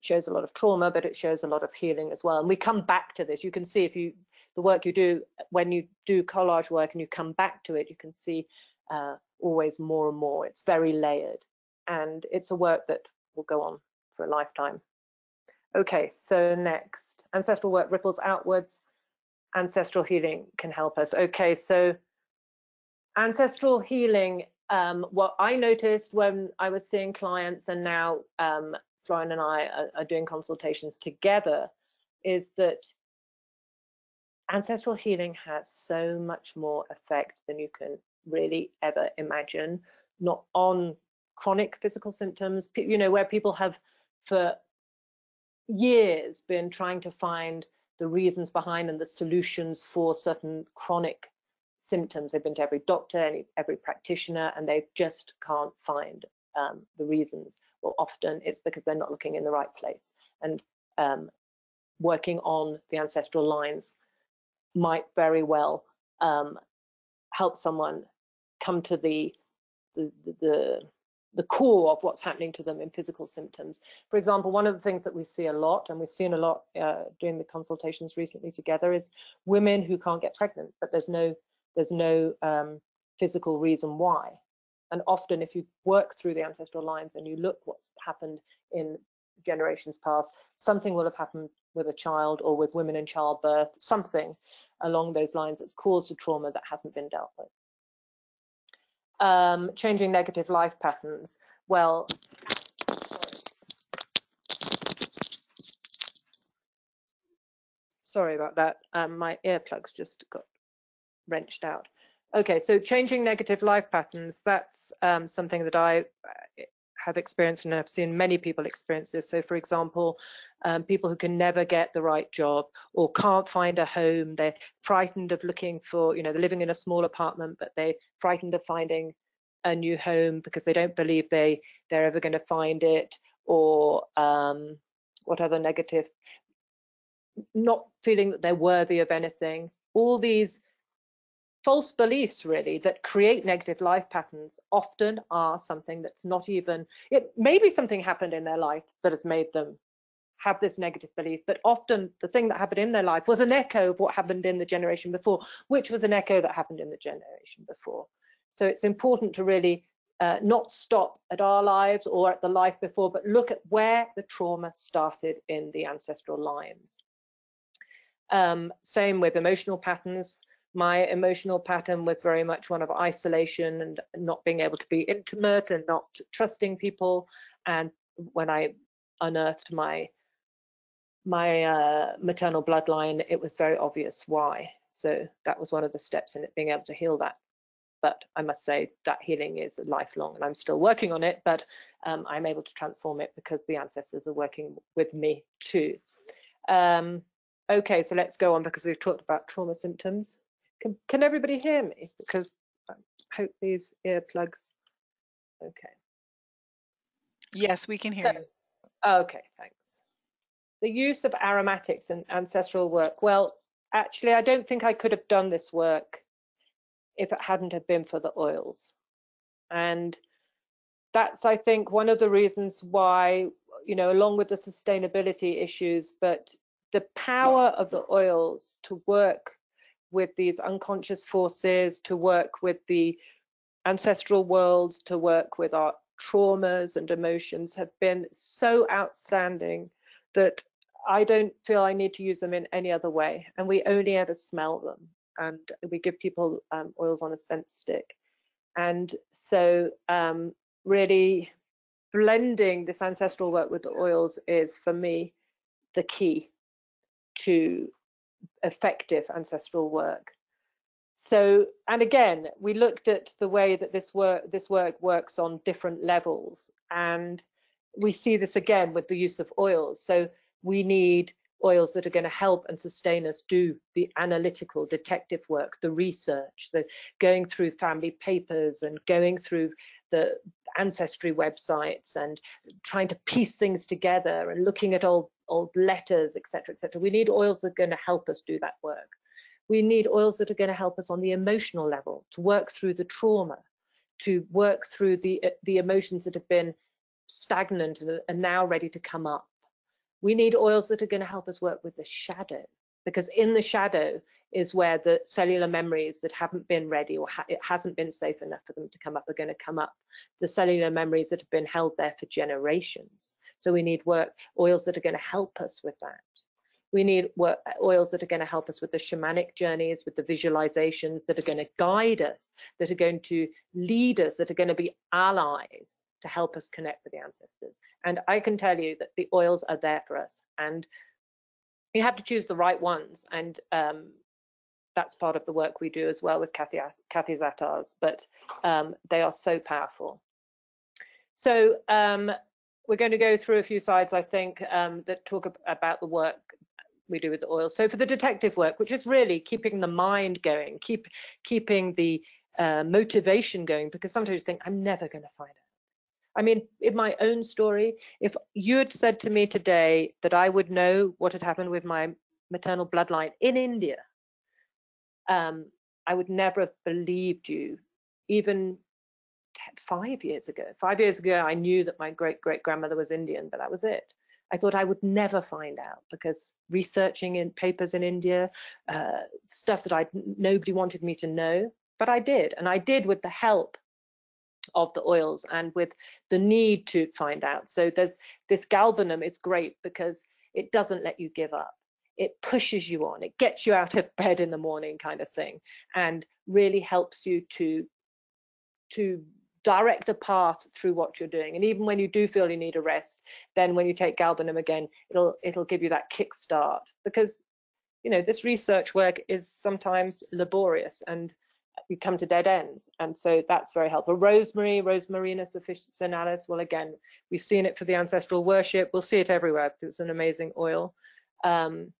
shows a lot of trauma, but it shows a lot of healing as well. And we come back to this. You can see if you the work you do when you do collage work and you come back to it, you can see uh, always more and more. It's very layered and it's a work that will go on for a lifetime. Okay, so next, ancestral work ripples outwards. Ancestral healing can help us. Okay, so ancestral healing, um, what I noticed when I was seeing clients and now um, Florian and I are, are doing consultations together is that ancestral healing has so much more effect than you can really ever imagine, not on chronic physical symptoms, you know, where people have for years been trying to find the reasons behind and the solutions for certain chronic symptoms. They've been to every doctor, any, every practitioner, and they just can't find um, the reasons. Well, often it's because they're not looking in the right place. And um, working on the ancestral lines might very well um, help someone come to the the, the the core of what's happening to them in physical symptoms. For example, one of the things that we see a lot, and we've seen a lot uh, doing the consultations recently together, is women who can't get pregnant, but there's no there's no um, physical reason why. And often, if you work through the ancestral lines and you look what's happened in generations past, something will have happened with a child or with women in childbirth, something along those lines that's caused a trauma that hasn't been dealt with um, changing negative life patterns. Well, sorry about that. Um, my earplugs just got wrenched out. Okay, so changing negative life patterns, that's um, something that I uh, have experienced and I've seen many people experience this. So for example, um, people who can never get the right job or can't find a home, they're frightened of looking for, you know, they're living in a small apartment, but they're frightened of finding a new home because they don't believe they they're ever going to find it or um, what other negative not feeling that they're worthy of anything. All these false beliefs really that create negative life patterns often are something that's not even it maybe something happened in their life that has made them have this negative belief but often the thing that happened in their life was an echo of what happened in the generation before which was an echo that happened in the generation before. So it's important to really uh, not stop at our lives or at the life before but look at where the trauma started in the ancestral lines. Um, same with emotional patterns. My emotional pattern was very much one of isolation and not being able to be intimate and not trusting people. And when I unearthed my my uh, maternal bloodline, it was very obvious why. So that was one of the steps in it, being able to heal that. But I must say that healing is lifelong, and I'm still working on it. But um, I'm able to transform it because the ancestors are working with me too. Um, okay, so let's go on because we've talked about trauma symptoms. Can, can everybody hear me? Because I hope these earplugs, okay. Yes, we can hear so, you. Okay, thanks. The use of aromatics in ancestral work. Well, actually, I don't think I could have done this work if it hadn't have been for the oils. And that's, I think, one of the reasons why, you know, along with the sustainability issues, but the power of the oils to work with these unconscious forces, to work with the ancestral worlds, to work with our traumas and emotions have been so outstanding that I don't feel I need to use them in any other way. And we only ever smell them. And we give people um, oils on a scent stick. And so, um, really, blending this ancestral work with the oils is, for me, the key to effective ancestral work. So, and again, we looked at the way that this work this work works on different levels, and we see this again with the use of oils. So we need oils that are going to help and sustain us do the analytical detective work the research the going through family papers and going through the ancestry websites and trying to piece things together and looking at old old letters, etc., etc. We need oils that are going to help us do that work. We need oils that are going to help us on the emotional level to work through the trauma, to work through the the emotions that have been stagnant and are now ready to come up. We need oils that are going to help us work with the shadow, because in the shadow is where the cellular memories that haven't been ready or ha it hasn't been safe enough for them to come up are going to come up. The cellular memories that have been held there for generations. So we need work oils that are going to help us with that. We need work, oils that are going to help us with the shamanic journeys, with the visualizations that are going to guide us, that are going to lead us, that are going to be allies to help us connect with the ancestors. And I can tell you that the oils are there for us. And you have to choose the right ones. And um, that's part of the work we do as well with Cathy, Cathy's Attars, but um, they are so powerful. So um, we're going to go through a few slides, I think, um, that talk about the work we do with the oil. So for the detective work, which is really keeping the mind going, keep keeping the uh, motivation going, because sometimes you think, I'm never going to find out. I mean, in my own story, if you had said to me today that I would know what had happened with my maternal bloodline in India, um, I would never have believed you, even five years ago. Five years ago, I knew that my great great grandmother was Indian, but that was it. I thought I would never find out because researching in papers in India, uh, stuff that I nobody wanted me to know, but I did, and I did with the help of the oils and with the need to find out. So there's this galbanum is great because it doesn't let you give up. It pushes you on. It gets you out of bed in the morning, kind of thing, and really helps you to to direct a path through what you're doing. And even when you do feel you need a rest, then when you take galbanum again, it'll it'll give you that kickstart because you know this research work is sometimes laborious and you come to dead ends. And so that's very helpful. Rosemary, Rosmarinus officinalis, well, again, we've seen it for the ancestral worship. We'll see it everywhere because it's an amazing oil. Um,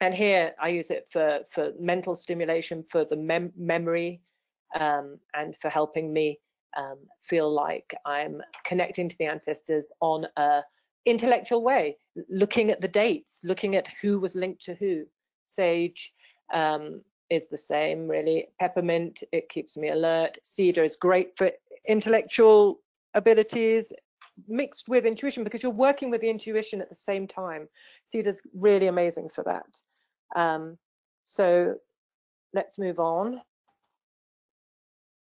and here I use it for, for mental stimulation, for the mem memory, um, and for helping me um, feel like I'm connecting to the ancestors on a intellectual way, looking at the dates, looking at who was linked to who. Sage um, is the same, really. Peppermint, it keeps me alert. Cedar is great for intellectual abilities mixed with intuition because you're working with the intuition at the same time. Cedar's really amazing for that. Um, so let's move on.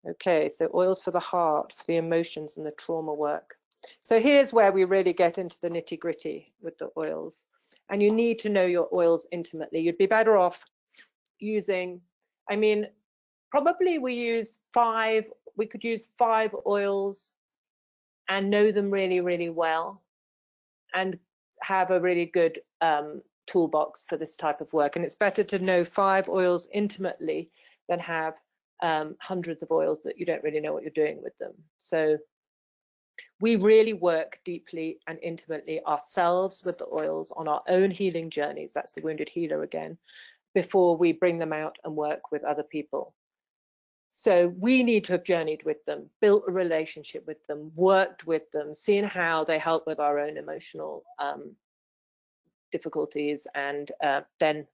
Okay, so oils for the heart, for the emotions and the trauma work. So here's where we really get into the nitty gritty with the oils. And you need to know your oils intimately. You'd be better off using, I mean, probably we use five, we could use five oils and know them really, really well and have a really good um, toolbox for this type of work. And it's better to know five oils intimately than have um, hundreds of oils that you don't really know what you're doing with them. So we really work deeply and intimately ourselves with the oils on our own healing journeys. That's the wounded healer again, before we bring them out and work with other people. So we need to have journeyed with them, built a relationship with them, worked with them, seen how they help with our own emotional um, difficulties, and uh, then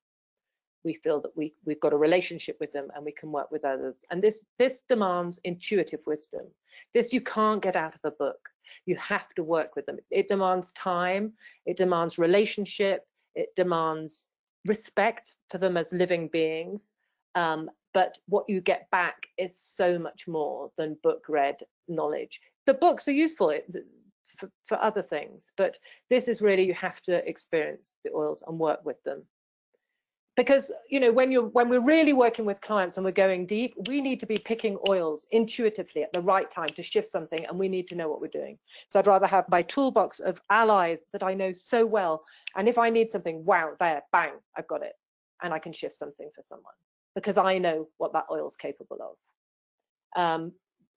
we feel that we we've got a relationship with them and we can work with others. And this this demands intuitive wisdom. This you can't get out of a book. You have to work with them. It demands time. It demands relationship. It demands respect for them as living beings. Um, but what you get back is so much more than book read knowledge. The books are useful for, for other things, but this is really you have to experience the oils and work with them because you know when you're when we're really working with clients and we're going deep we need to be picking oils intuitively at the right time to shift something and we need to know what we're doing so i'd rather have my toolbox of allies that i know so well and if i need something wow there bang i've got it and i can shift something for someone because I know what that oil is capable of. Um,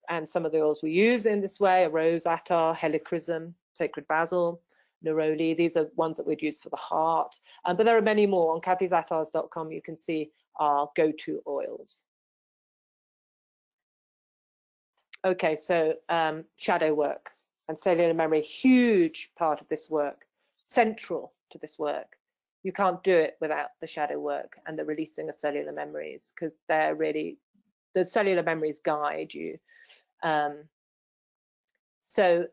and some of the oils we use in this way are rose attar, helichrysum, sacred basil, neroli. These are ones that we'd use for the heart. Um, but there are many more. On cathysattars.com, you can see our go-to oils. Okay, so um, shadow work and cellular memory, huge part of this work, central to this work you can't do it without the shadow work and the releasing of cellular memories because they're really the cellular memories guide you um, so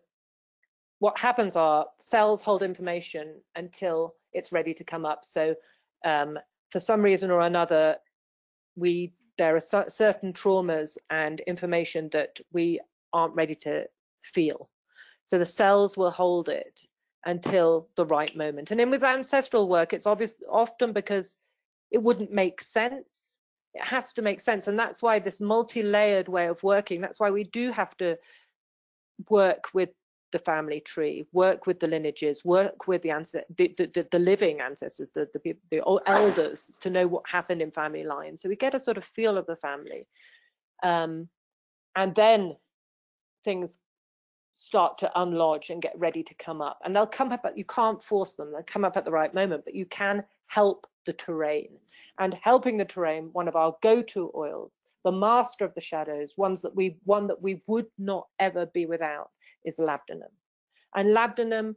what happens are cells hold information until it's ready to come up so um, for some reason or another we there are certain traumas and information that we aren't ready to feel so the cells will hold it until the right moment. And then with ancestral work, it's obvious often because it wouldn't make sense. It has to make sense. And that's why this multi-layered way of working, that's why we do have to work with the family tree, work with the lineages, work with the, the, the, the living ancestors, the, the, the elders to know what happened in family lines. So we get a sort of feel of the family. Um, and then things start to unlodge and get ready to come up. And they'll come up, but you can't force them. They'll come up at the right moment, but you can help the terrain. And helping the terrain, one of our go-to oils, the master of the shadows, ones that we one that we would not ever be without, is labdanum. And labdanum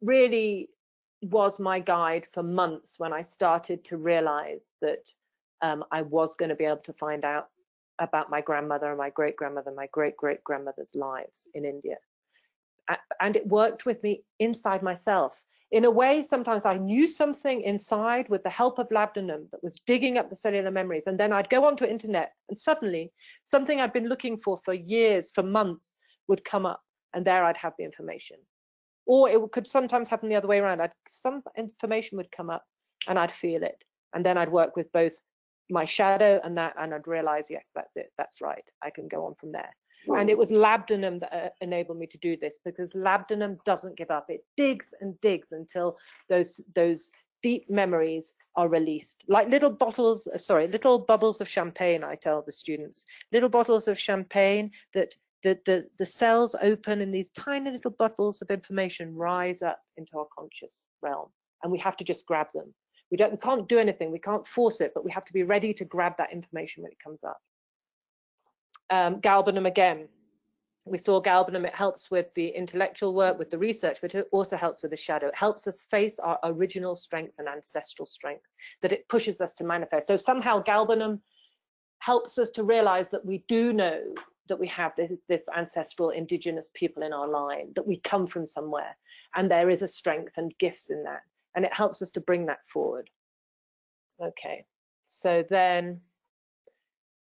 really was my guide for months when I started to realize that um, I was going to be able to find out about my grandmother and my great grandmother, my great great grandmother's lives in India. And it worked with me inside myself. In a way, sometimes I knew something inside with the help of labdanum that was digging up the cellular memories. And then I'd go onto internet and suddenly something I'd been looking for for years, for months would come up and there I'd have the information. Or it could sometimes happen the other way around. I'd, some information would come up and I'd feel it. And then I'd work with both my shadow and that and I'd realize yes that's it. That's right. I can go on from there. And it was labdanum that uh, enabled me to do this because labdanum doesn't give up. It digs and digs until those those deep memories are released. Like little bottles uh, sorry little bubbles of champagne I tell the students. Little bottles of champagne that the, the, the cells open and these tiny little bottles of information rise up into our conscious realm and we have to just grab them we don't, we can't do anything. We can't force it, but we have to be ready to grab that information when it comes up. Um, galbanum again. We saw galbanum, it helps with the intellectual work, with the research, but it also helps with the shadow. It helps us face our original strength and ancestral strength, that it pushes us to manifest. So somehow galbanum helps us to realize that we do know that we have this, this ancestral indigenous people in our line, that we come from somewhere, and there is a strength and gifts in that. And it helps us to bring that forward. Okay, so then,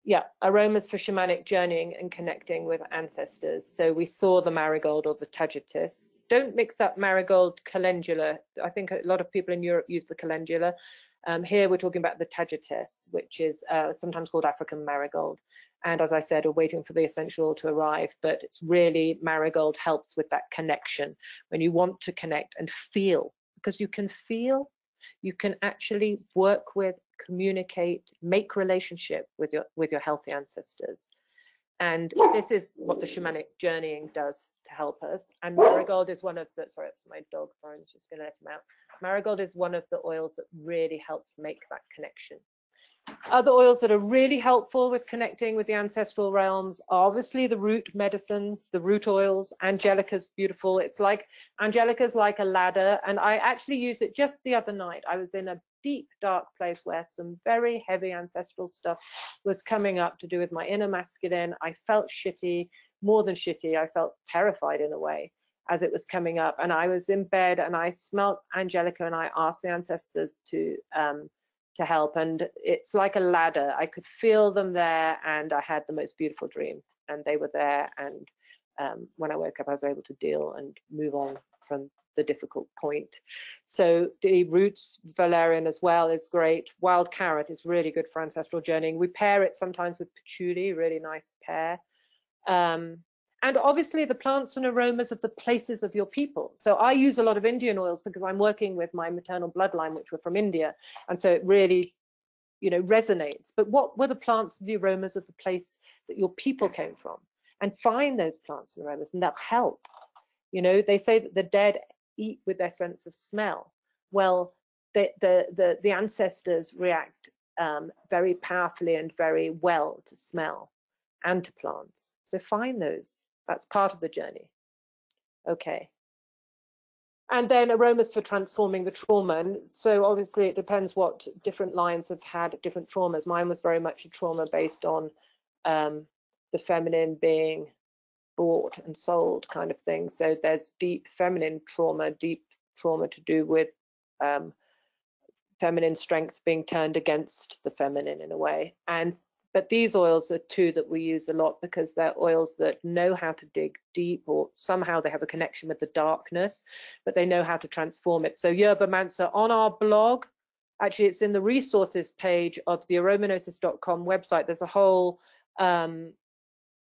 yeah, aromas for shamanic journeying and connecting with ancestors. So we saw the marigold or the tagetes. Don't mix up marigold calendula. I think a lot of people in Europe use the calendula. Um, here we're talking about the tagetes, which is uh, sometimes called African marigold. And as I said, we're waiting for the essential oil to arrive, but it's really marigold helps with that connection when you want to connect and feel, because you can feel, you can actually work with, communicate, make relationship with your with your healthy ancestors. And this is what the shamanic journeying does to help us. And marigold is one of the, sorry, it's my dog, I'm just gonna let him out. Marigold is one of the oils that really helps make that connection. Other oils that are really helpful with connecting with the ancestral realms are obviously the root medicines, the root oils. Angelica's beautiful. It's like Angelica's like a ladder, and I actually used it just the other night. I was in a deep, dark place where some very heavy ancestral stuff was coming up to do with my inner masculine. I felt shitty, more than shitty. I felt terrified in a way as it was coming up. And I was in bed and I smelt Angelica and I asked the ancestors to um, to help. And it's like a ladder. I could feel them there and I had the most beautiful dream. And they were there. And um, when I woke up, I was able to deal and move on from the difficult point. So the roots valerian as well is great. Wild carrot is really good for ancestral journeying. We pair it sometimes with patchouli, really nice pair. Um, and obviously the plants and aromas of the places of your people. So I use a lot of Indian oils because I'm working with my maternal bloodline, which were from India. And so it really, you know, resonates. But what were the plants, and the aromas of the place that your people came from? And find those plants and aromas and that'll help. You know, they say that the dead eat with their sense of smell. Well, the, the, the, the ancestors react um, very powerfully and very well to smell and to plants. So find those that's part of the journey. Okay. And then aromas for transforming the trauma. And so obviously it depends what different lines have had different traumas. Mine was very much a trauma based on um, the feminine being bought and sold kind of thing. So there's deep feminine trauma, deep trauma to do with um, feminine strength being turned against the feminine in a way. And but these oils are two that we use a lot because they're oils that know how to dig deep or somehow they have a connection with the darkness, but they know how to transform it. So Yerba Mansa on our blog, actually it's in the resources page of the aromagnosis.com website. There's a whole um,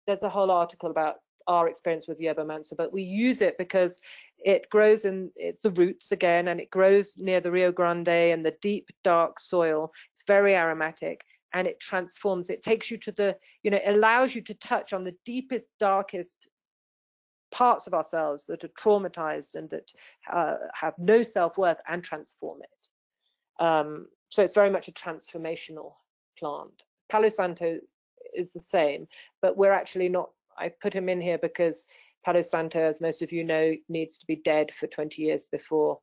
there's a whole article about our experience with yerba mansa, but we use it because it grows in it's the roots again, and it grows near the Rio Grande and the deep dark soil. It's very aromatic, and it transforms. It takes you to the you know allows you to touch on the deepest darkest parts of ourselves that are traumatized and that uh, have no self-worth and transform it. Um, so it's very much a transformational plant. Palo santo is the same but we're actually not i put him in here because palo santo as most of you know needs to be dead for 20 years before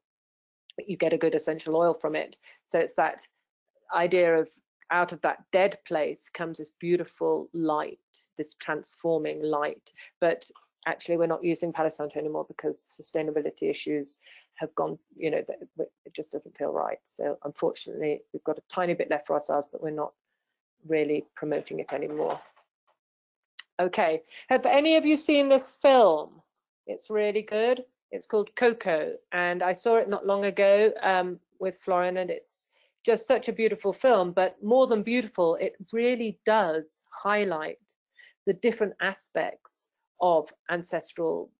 you get a good essential oil from it. So it's that idea of out of that dead place comes this beautiful light, this transforming light. But actually, we're not using Palo Santo anymore because sustainability issues have gone, you know, it just doesn't feel right. So unfortunately, we've got a tiny bit left for ourselves, but we're not really promoting it anymore. Okay, have any of you seen this film? It's really good. It's called Coco, and I saw it not long ago um, with Florian, and it's just such a beautiful film, but more than beautiful, it really does highlight the different aspects of ancestral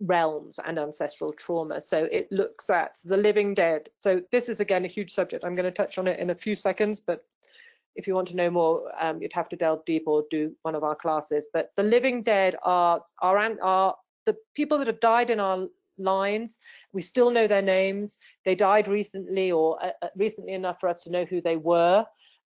realms and ancestral trauma. So it looks at the living dead. So this is again a huge subject. I'm going to touch on it in a few seconds, but if you want to know more, um, you'd have to delve deep or do one of our classes. But the living dead are are, are the people that have died in our lines. We still know their names. They died recently or uh, uh, recently enough for us to know who they were.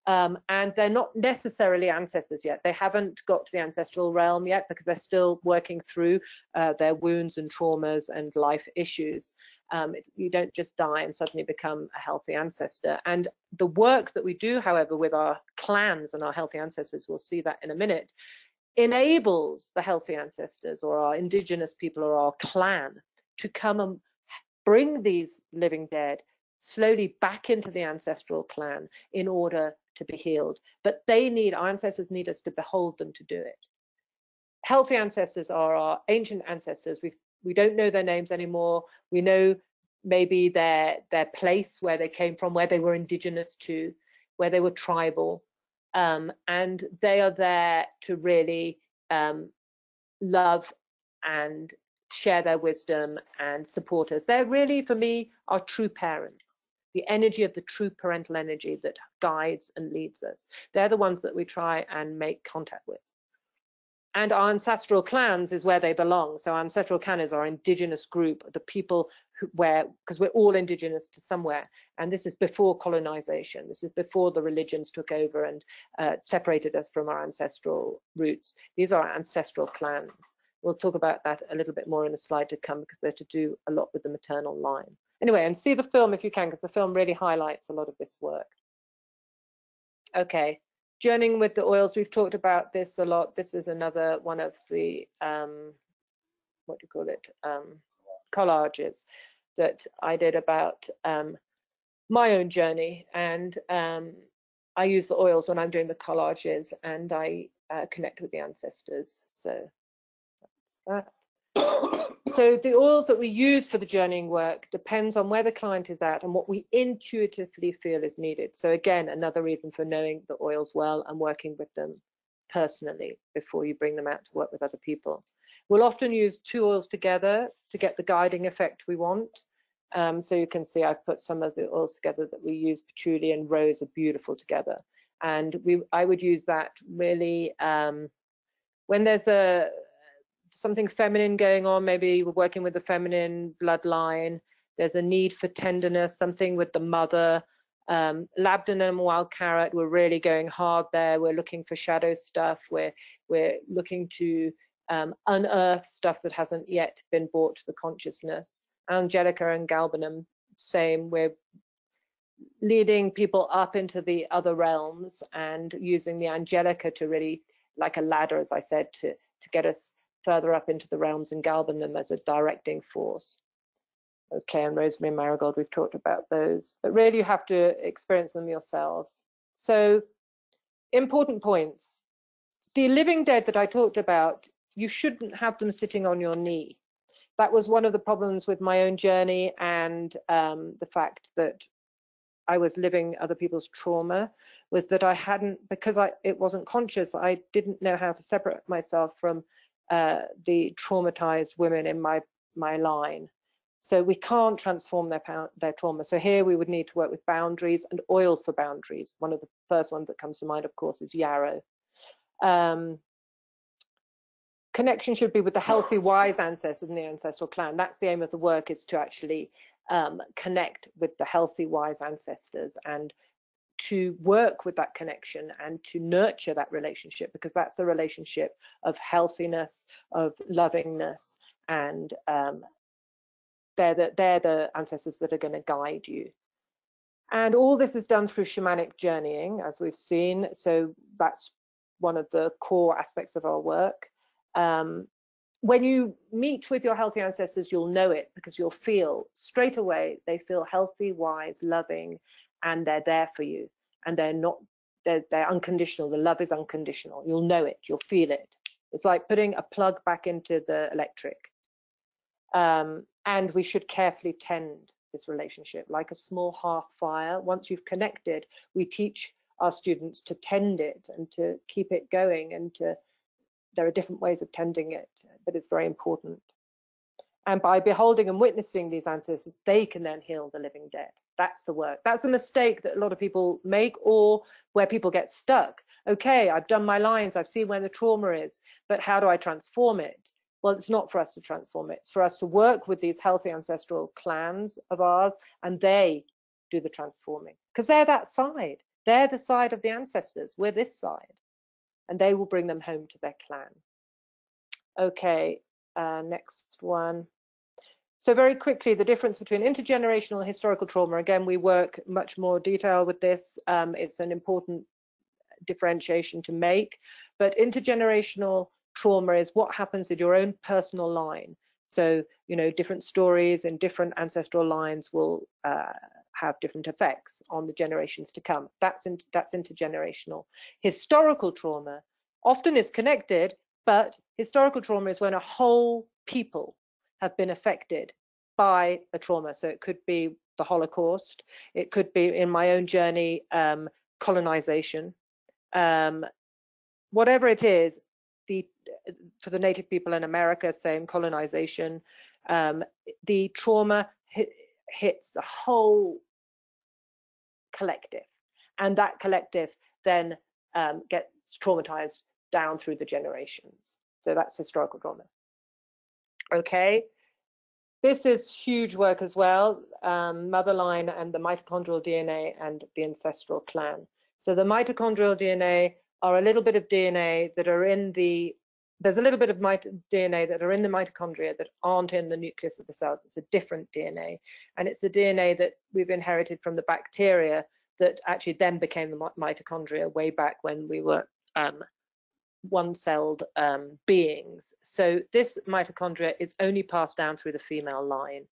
Um, and they're not necessarily ancestors yet. They haven't got to the ancestral realm yet because they're still working through uh, their wounds and traumas and life issues. Um, it, you don't just die and suddenly become a healthy ancestor. And the work that we do, however, with our clans and our healthy ancestors, we'll see that in a minute, enables the healthy ancestors or our indigenous people or our clan to come and bring these living dead slowly back into the ancestral clan in order to be healed. But they need, our ancestors need us to behold them to do it. Healthy ancestors are our ancient ancestors. We we don't know their names anymore. We know maybe their their place where they came from, where they were indigenous to, where they were tribal, um, and they are there to really um, love and share their wisdom and support us. They're really, for me, our true parents, the energy of the true parental energy that guides and leads us. They're the ones that we try and make contact with. And our ancestral clans is where they belong. So ancestral clan is our indigenous group, the people who, where, because we're all indigenous to somewhere. And this is before colonization. This is before the religions took over and uh, separated us from our ancestral roots. These are ancestral clans. We'll talk about that a little bit more in the slide to come because they're to do a lot with the maternal line. Anyway, and see the film if you can, because the film really highlights a lot of this work. Okay, journeying with the oils, we've talked about this a lot. This is another one of the, um, what do you call it, um, collages that I did about um, my own journey. And um, I use the oils when I'm doing the collages and I uh, connect with the ancestors. So so the oils that we use for the journeying work depends on where the client is at and what we intuitively feel is needed. So again, another reason for knowing the oils well and working with them personally before you bring them out to work with other people. We'll often use two oils together to get the guiding effect we want. Um, so you can see I've put some of the oils together that we use. Patchouli and rose are beautiful together. And we, I would use that really um, when there's a, something feminine going on, maybe we're working with the feminine bloodline, there's a need for tenderness, something with the mother. Um, labdanum, wild carrot, we're really going hard there. We're looking for shadow stuff. We're we're looking to um, unearth stuff that hasn't yet been brought to the consciousness. Angelica and galbanum, same. We're leading people up into the other realms and using the angelica to really, like a ladder, as I said, to to get us further up into the realms and galbanum as a directing force. Okay, and rosemary and marigold, we've talked about those, but really you have to experience them yourselves. So important points. The living dead that I talked about, you shouldn't have them sitting on your knee. That was one of the problems with my own journey and um, the fact that I was living other people's trauma was that I hadn't, because I it wasn't conscious, I didn't know how to separate myself from uh, the traumatized women in my my line. So we can't transform their their trauma. So here we would need to work with boundaries and oils for boundaries. One of the first ones that comes to mind, of course, is yarrow. Um, connection should be with the healthy, wise ancestors in the ancestral clan. That's the aim of the work is to actually um, connect with the healthy, wise ancestors and to work with that connection and to nurture that relationship because that's the relationship of healthiness, of lovingness, and um, they're the, they're the ancestors that are going to guide you. And all this is done through shamanic journeying, as we've seen. So that's one of the core aspects of our work. Um, when you meet with your healthy ancestors, you'll know it because you'll feel straight away they feel healthy, wise, loving, and they're there for you and they're not they're, they're unconditional. The love is unconditional. You'll know it. You'll feel it. It's like putting a plug back into the electric. Um, and we should carefully tend this relationship. Like a small hearth fire once you've connected we teach our students to tend it and to keep it going and to there are different ways of tending it but it's very important. And by beholding and witnessing these ancestors they can then heal the living dead that's the work. That's a mistake that a lot of people make or where people get stuck. Okay, I've done my lines, I've seen where the trauma is, but how do I transform it? Well, it's not for us to transform it. It's for us to work with these healthy ancestral clans of ours and they do the transforming because they're that side. They're the side of the ancestors. We're this side. And they will bring them home to their clan. Okay, uh, next one. So very quickly, the difference between intergenerational and historical trauma. Again, we work much more detail with this. Um, it's an important differentiation to make. But intergenerational trauma is what happens in your own personal line. So, you know, different stories and different ancestral lines will uh, have different effects on the generations to come. That's, in, that's intergenerational. Historical trauma often is connected, but historical trauma is when a whole people have been affected by a trauma. So it could be the Holocaust, it could be in my own journey, um, colonization, um, whatever it is, the for the native people in America, same colonization, um, the trauma hit, hits the whole collective, and that collective then um, gets traumatized down through the generations. So that's historical trauma. Okay, this is huge work as well, um, motherline and the mitochondrial DNA and the ancestral clan. So the mitochondrial DNA are a little bit of DNA that are in the, there's a little bit of DNA that are in the mitochondria that aren't in the nucleus of the cells. It's a different DNA. And it's the DNA that we've inherited from the bacteria that actually then became the mitochondria way back when we were um, one-celled um, beings. So this mitochondria is only passed down through the female line.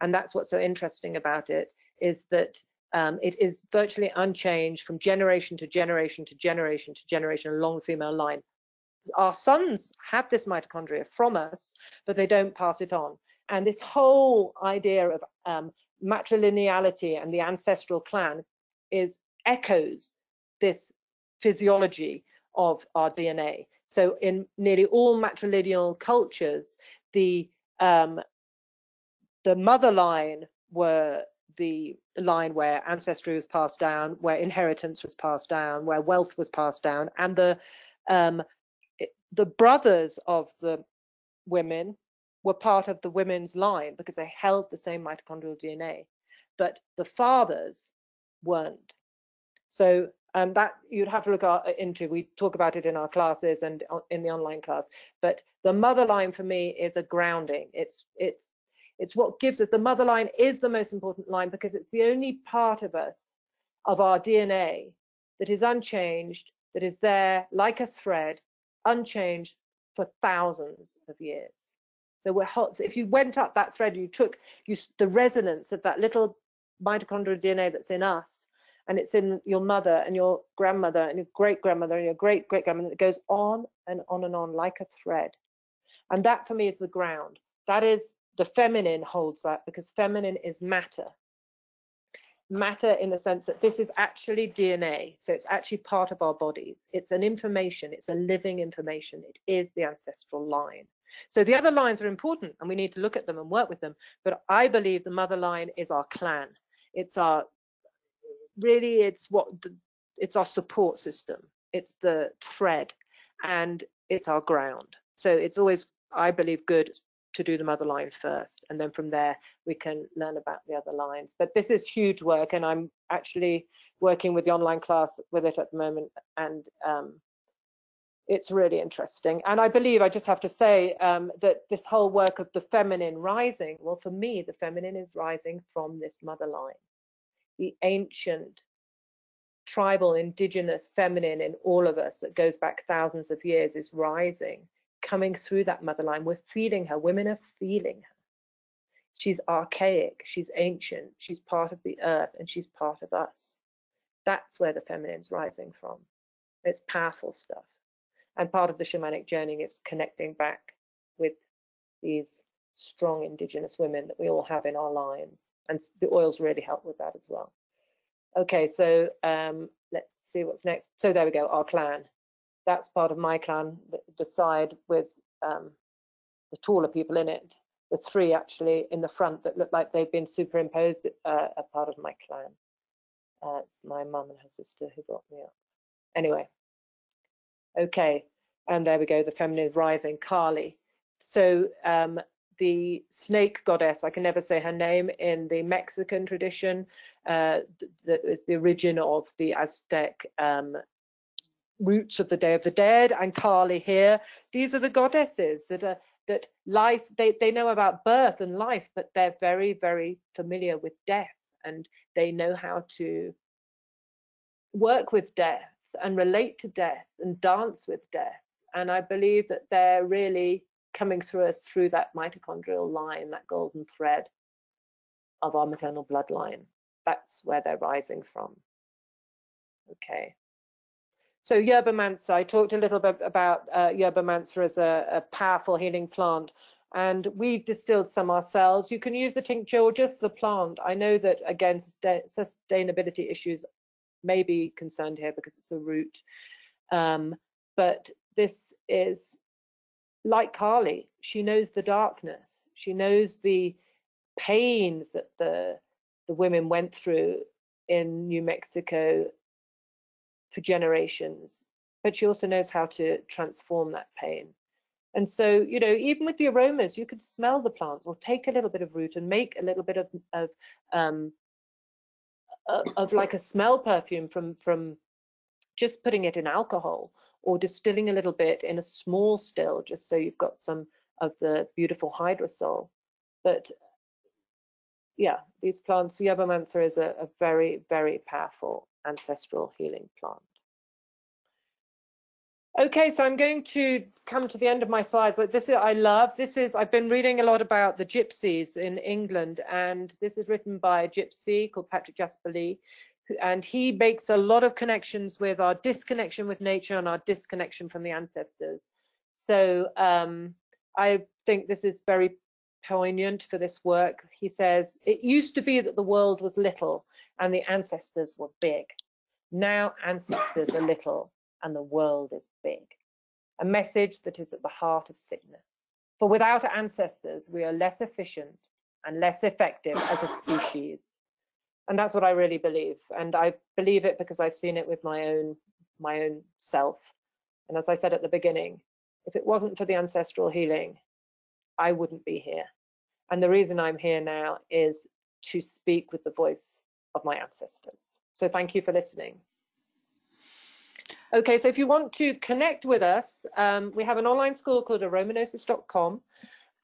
And that's what's so interesting about it, is that um, it is virtually unchanged from generation to generation to generation to generation along the female line. Our sons have this mitochondria from us, but they don't pass it on. And this whole idea of um, matrilineality and the ancestral clan is echoes this physiology of our DNA. So in nearly all matrilineal cultures, the um, the mother line were the line where ancestry was passed down, where inheritance was passed down, where wealth was passed down, and the um, the brothers of the women were part of the women's line because they held the same mitochondrial DNA, but the fathers weren't. So um, that you'd have to look into. We talk about it in our classes and in the online class. But the mother line for me is a grounding. It's it's it's what gives us the mother line is the most important line because it's the only part of us, of our DNA, that is unchanged, that is there like a thread, unchanged for thousands of years. So we're hot. So if you went up that thread, you took you the resonance of that little mitochondrial DNA that's in us, and it's in your mother and your grandmother and your great grandmother and your great great grandmother. It goes on and on and on like a thread. And that for me is the ground. That is the feminine holds that because feminine is matter. Matter in the sense that this is actually DNA, so it's actually part of our bodies. It's an information, it's a living information. It is the ancestral line. So the other lines are important and we need to look at them and work with them. But I believe the mother line is our clan. It's our, really, it's what, the, it's our support system. It's the thread and it's our ground. So it's always, I believe, good to do the mother line first and then from there we can learn about the other lines but this is huge work and i'm actually working with the online class with it at the moment and um, it's really interesting and i believe i just have to say um, that this whole work of the feminine rising well for me the feminine is rising from this mother line the ancient tribal indigenous feminine in all of us that goes back thousands of years is rising coming through that mother line. We're feeling her. Women are feeling her. She's archaic. She's ancient. She's part of the earth and she's part of us. That's where the feminine's rising from. It's powerful stuff. And part of the shamanic journey is connecting back with these strong indigenous women that we all have in our lines. And the oils really help with that as well. Okay, so um, let's see what's next. So there we go, our clan that's part of my clan decide with um, the taller people in it the three actually in the front that look like they've been superimposed uh, a part of my clan uh, it's my mum and her sister who brought me up anyway okay and there we go the feminine rising Kali. so um, the snake goddess, I can never say her name, in the Mexican tradition, uh, that is the origin of the Aztec um, roots of the Day of the Dead, and Kali here. These are the goddesses that are that life they, they know about birth and life, but they're very, very familiar with death and they know how to work with death and relate to death and dance with death. And I believe that they're really coming through us through that mitochondrial line, that golden thread of our maternal bloodline. That's where they're rising from. Okay. So yerba mansa, I talked a little bit about uh, yerba mansa as a, a, powerful healing plant, and we've distilled some ourselves. You can use the tincture or just the plant. I know that again, sustainability issues may be concerned here because it's a root, um, but this is like Kali, She knows the darkness. She knows the pains that the the women went through in New Mexico for generations, but she also knows how to transform that pain. And so, you know, even with the aromas, you could smell the plants or take a little bit of root and make a little bit of of um, of like a smell perfume from from just putting it in alcohol or distilling a little bit in a small still, just so you've got some of the beautiful hydrosol. But yeah, these plants, Yerba is a, a very, very powerful ancestral healing plant. Okay, so I'm going to come to the end of my slides. Like this is I love. This is I've been reading a lot about the gypsies in England, and this is written by a gypsy called Patrick Jasper Lee, and he makes a lot of connections with our disconnection with nature and our disconnection from the ancestors. So um, I think this is very poignant for this work. He says, it used to be that the world was little and the ancestors were big. Now ancestors are little and the world is big. A message that is at the heart of sickness. For without ancestors, we are less efficient and less effective as a species and that's what I really believe. And I believe it because I've seen it with my own my own self. And as I said at the beginning, if it wasn't for the ancestral healing, I wouldn't be here. And the reason I'm here now is to speak with the voice of my ancestors. So thank you for listening. Okay, so if you want to connect with us, um, we have an online school called aromagnosis.com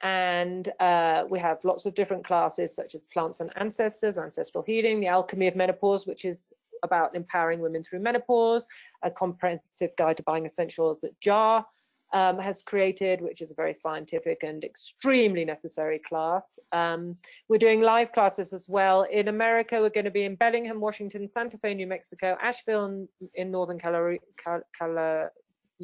and uh, we have lots of different classes such as plants and ancestors, ancestral healing, the alchemy of menopause, which is about empowering women through menopause, a comprehensive guide to buying essentials that JAR um, has created, which is a very scientific and extremely necessary class. Um, we're doing live classes as well. In America, we're going to be in Bellingham, Washington, Santa Fe, New Mexico, Asheville in, in Northern California,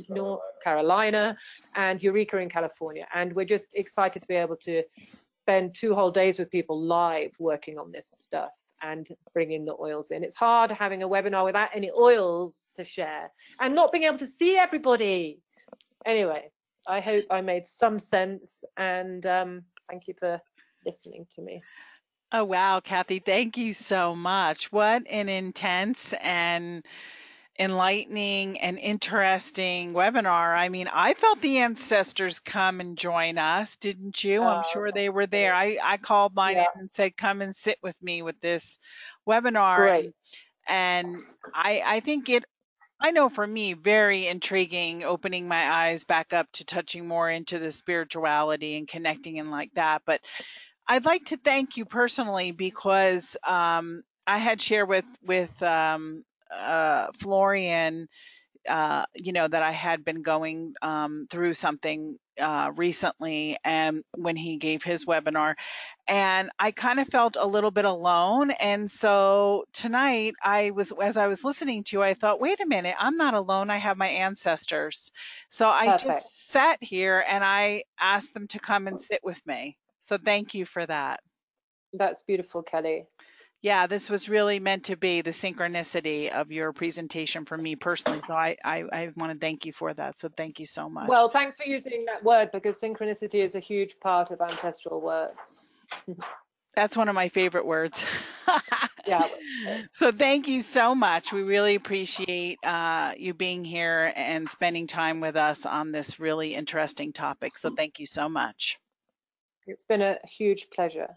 North Carolina and Eureka in California. And we're just excited to be able to spend two whole days with people live working on this stuff and bringing the oils in. It's hard having a webinar without any oils to share and not being able to see everybody. Anyway, I hope I made some sense and um, thank you for listening to me. Oh, wow, Cathy, thank you so much. What an intense and enlightening and interesting webinar. I mean, I felt the ancestors come and join us, didn't you? I'm oh, sure they were there. I, I called mine yeah. in and said, come and sit with me with this webinar. Great. And, and I, I think it, I know for me, very intriguing, opening my eyes back up to touching more into the spirituality and connecting and like that. But I'd like to thank you personally because um, I had shared with with um, uh, Florian, uh, you know, that I had been going um, through something uh, recently, and when he gave his webinar, and I kind of felt a little bit alone. And so tonight, I was as I was listening to you, I thought, wait a minute, I'm not alone. I have my ancestors. So I Perfect. just sat here and I asked them to come and sit with me. So thank you for that. That's beautiful, Kelly yeah, this was really meant to be the synchronicity of your presentation for me personally. So I, I, I want to thank you for that. So thank you so much. Well, thanks for using that word because synchronicity is a huge part of ancestral work. That's one of my favorite words. yeah. So thank you so much. We really appreciate uh, you being here and spending time with us on this really interesting topic. So thank you so much. It's been a huge pleasure.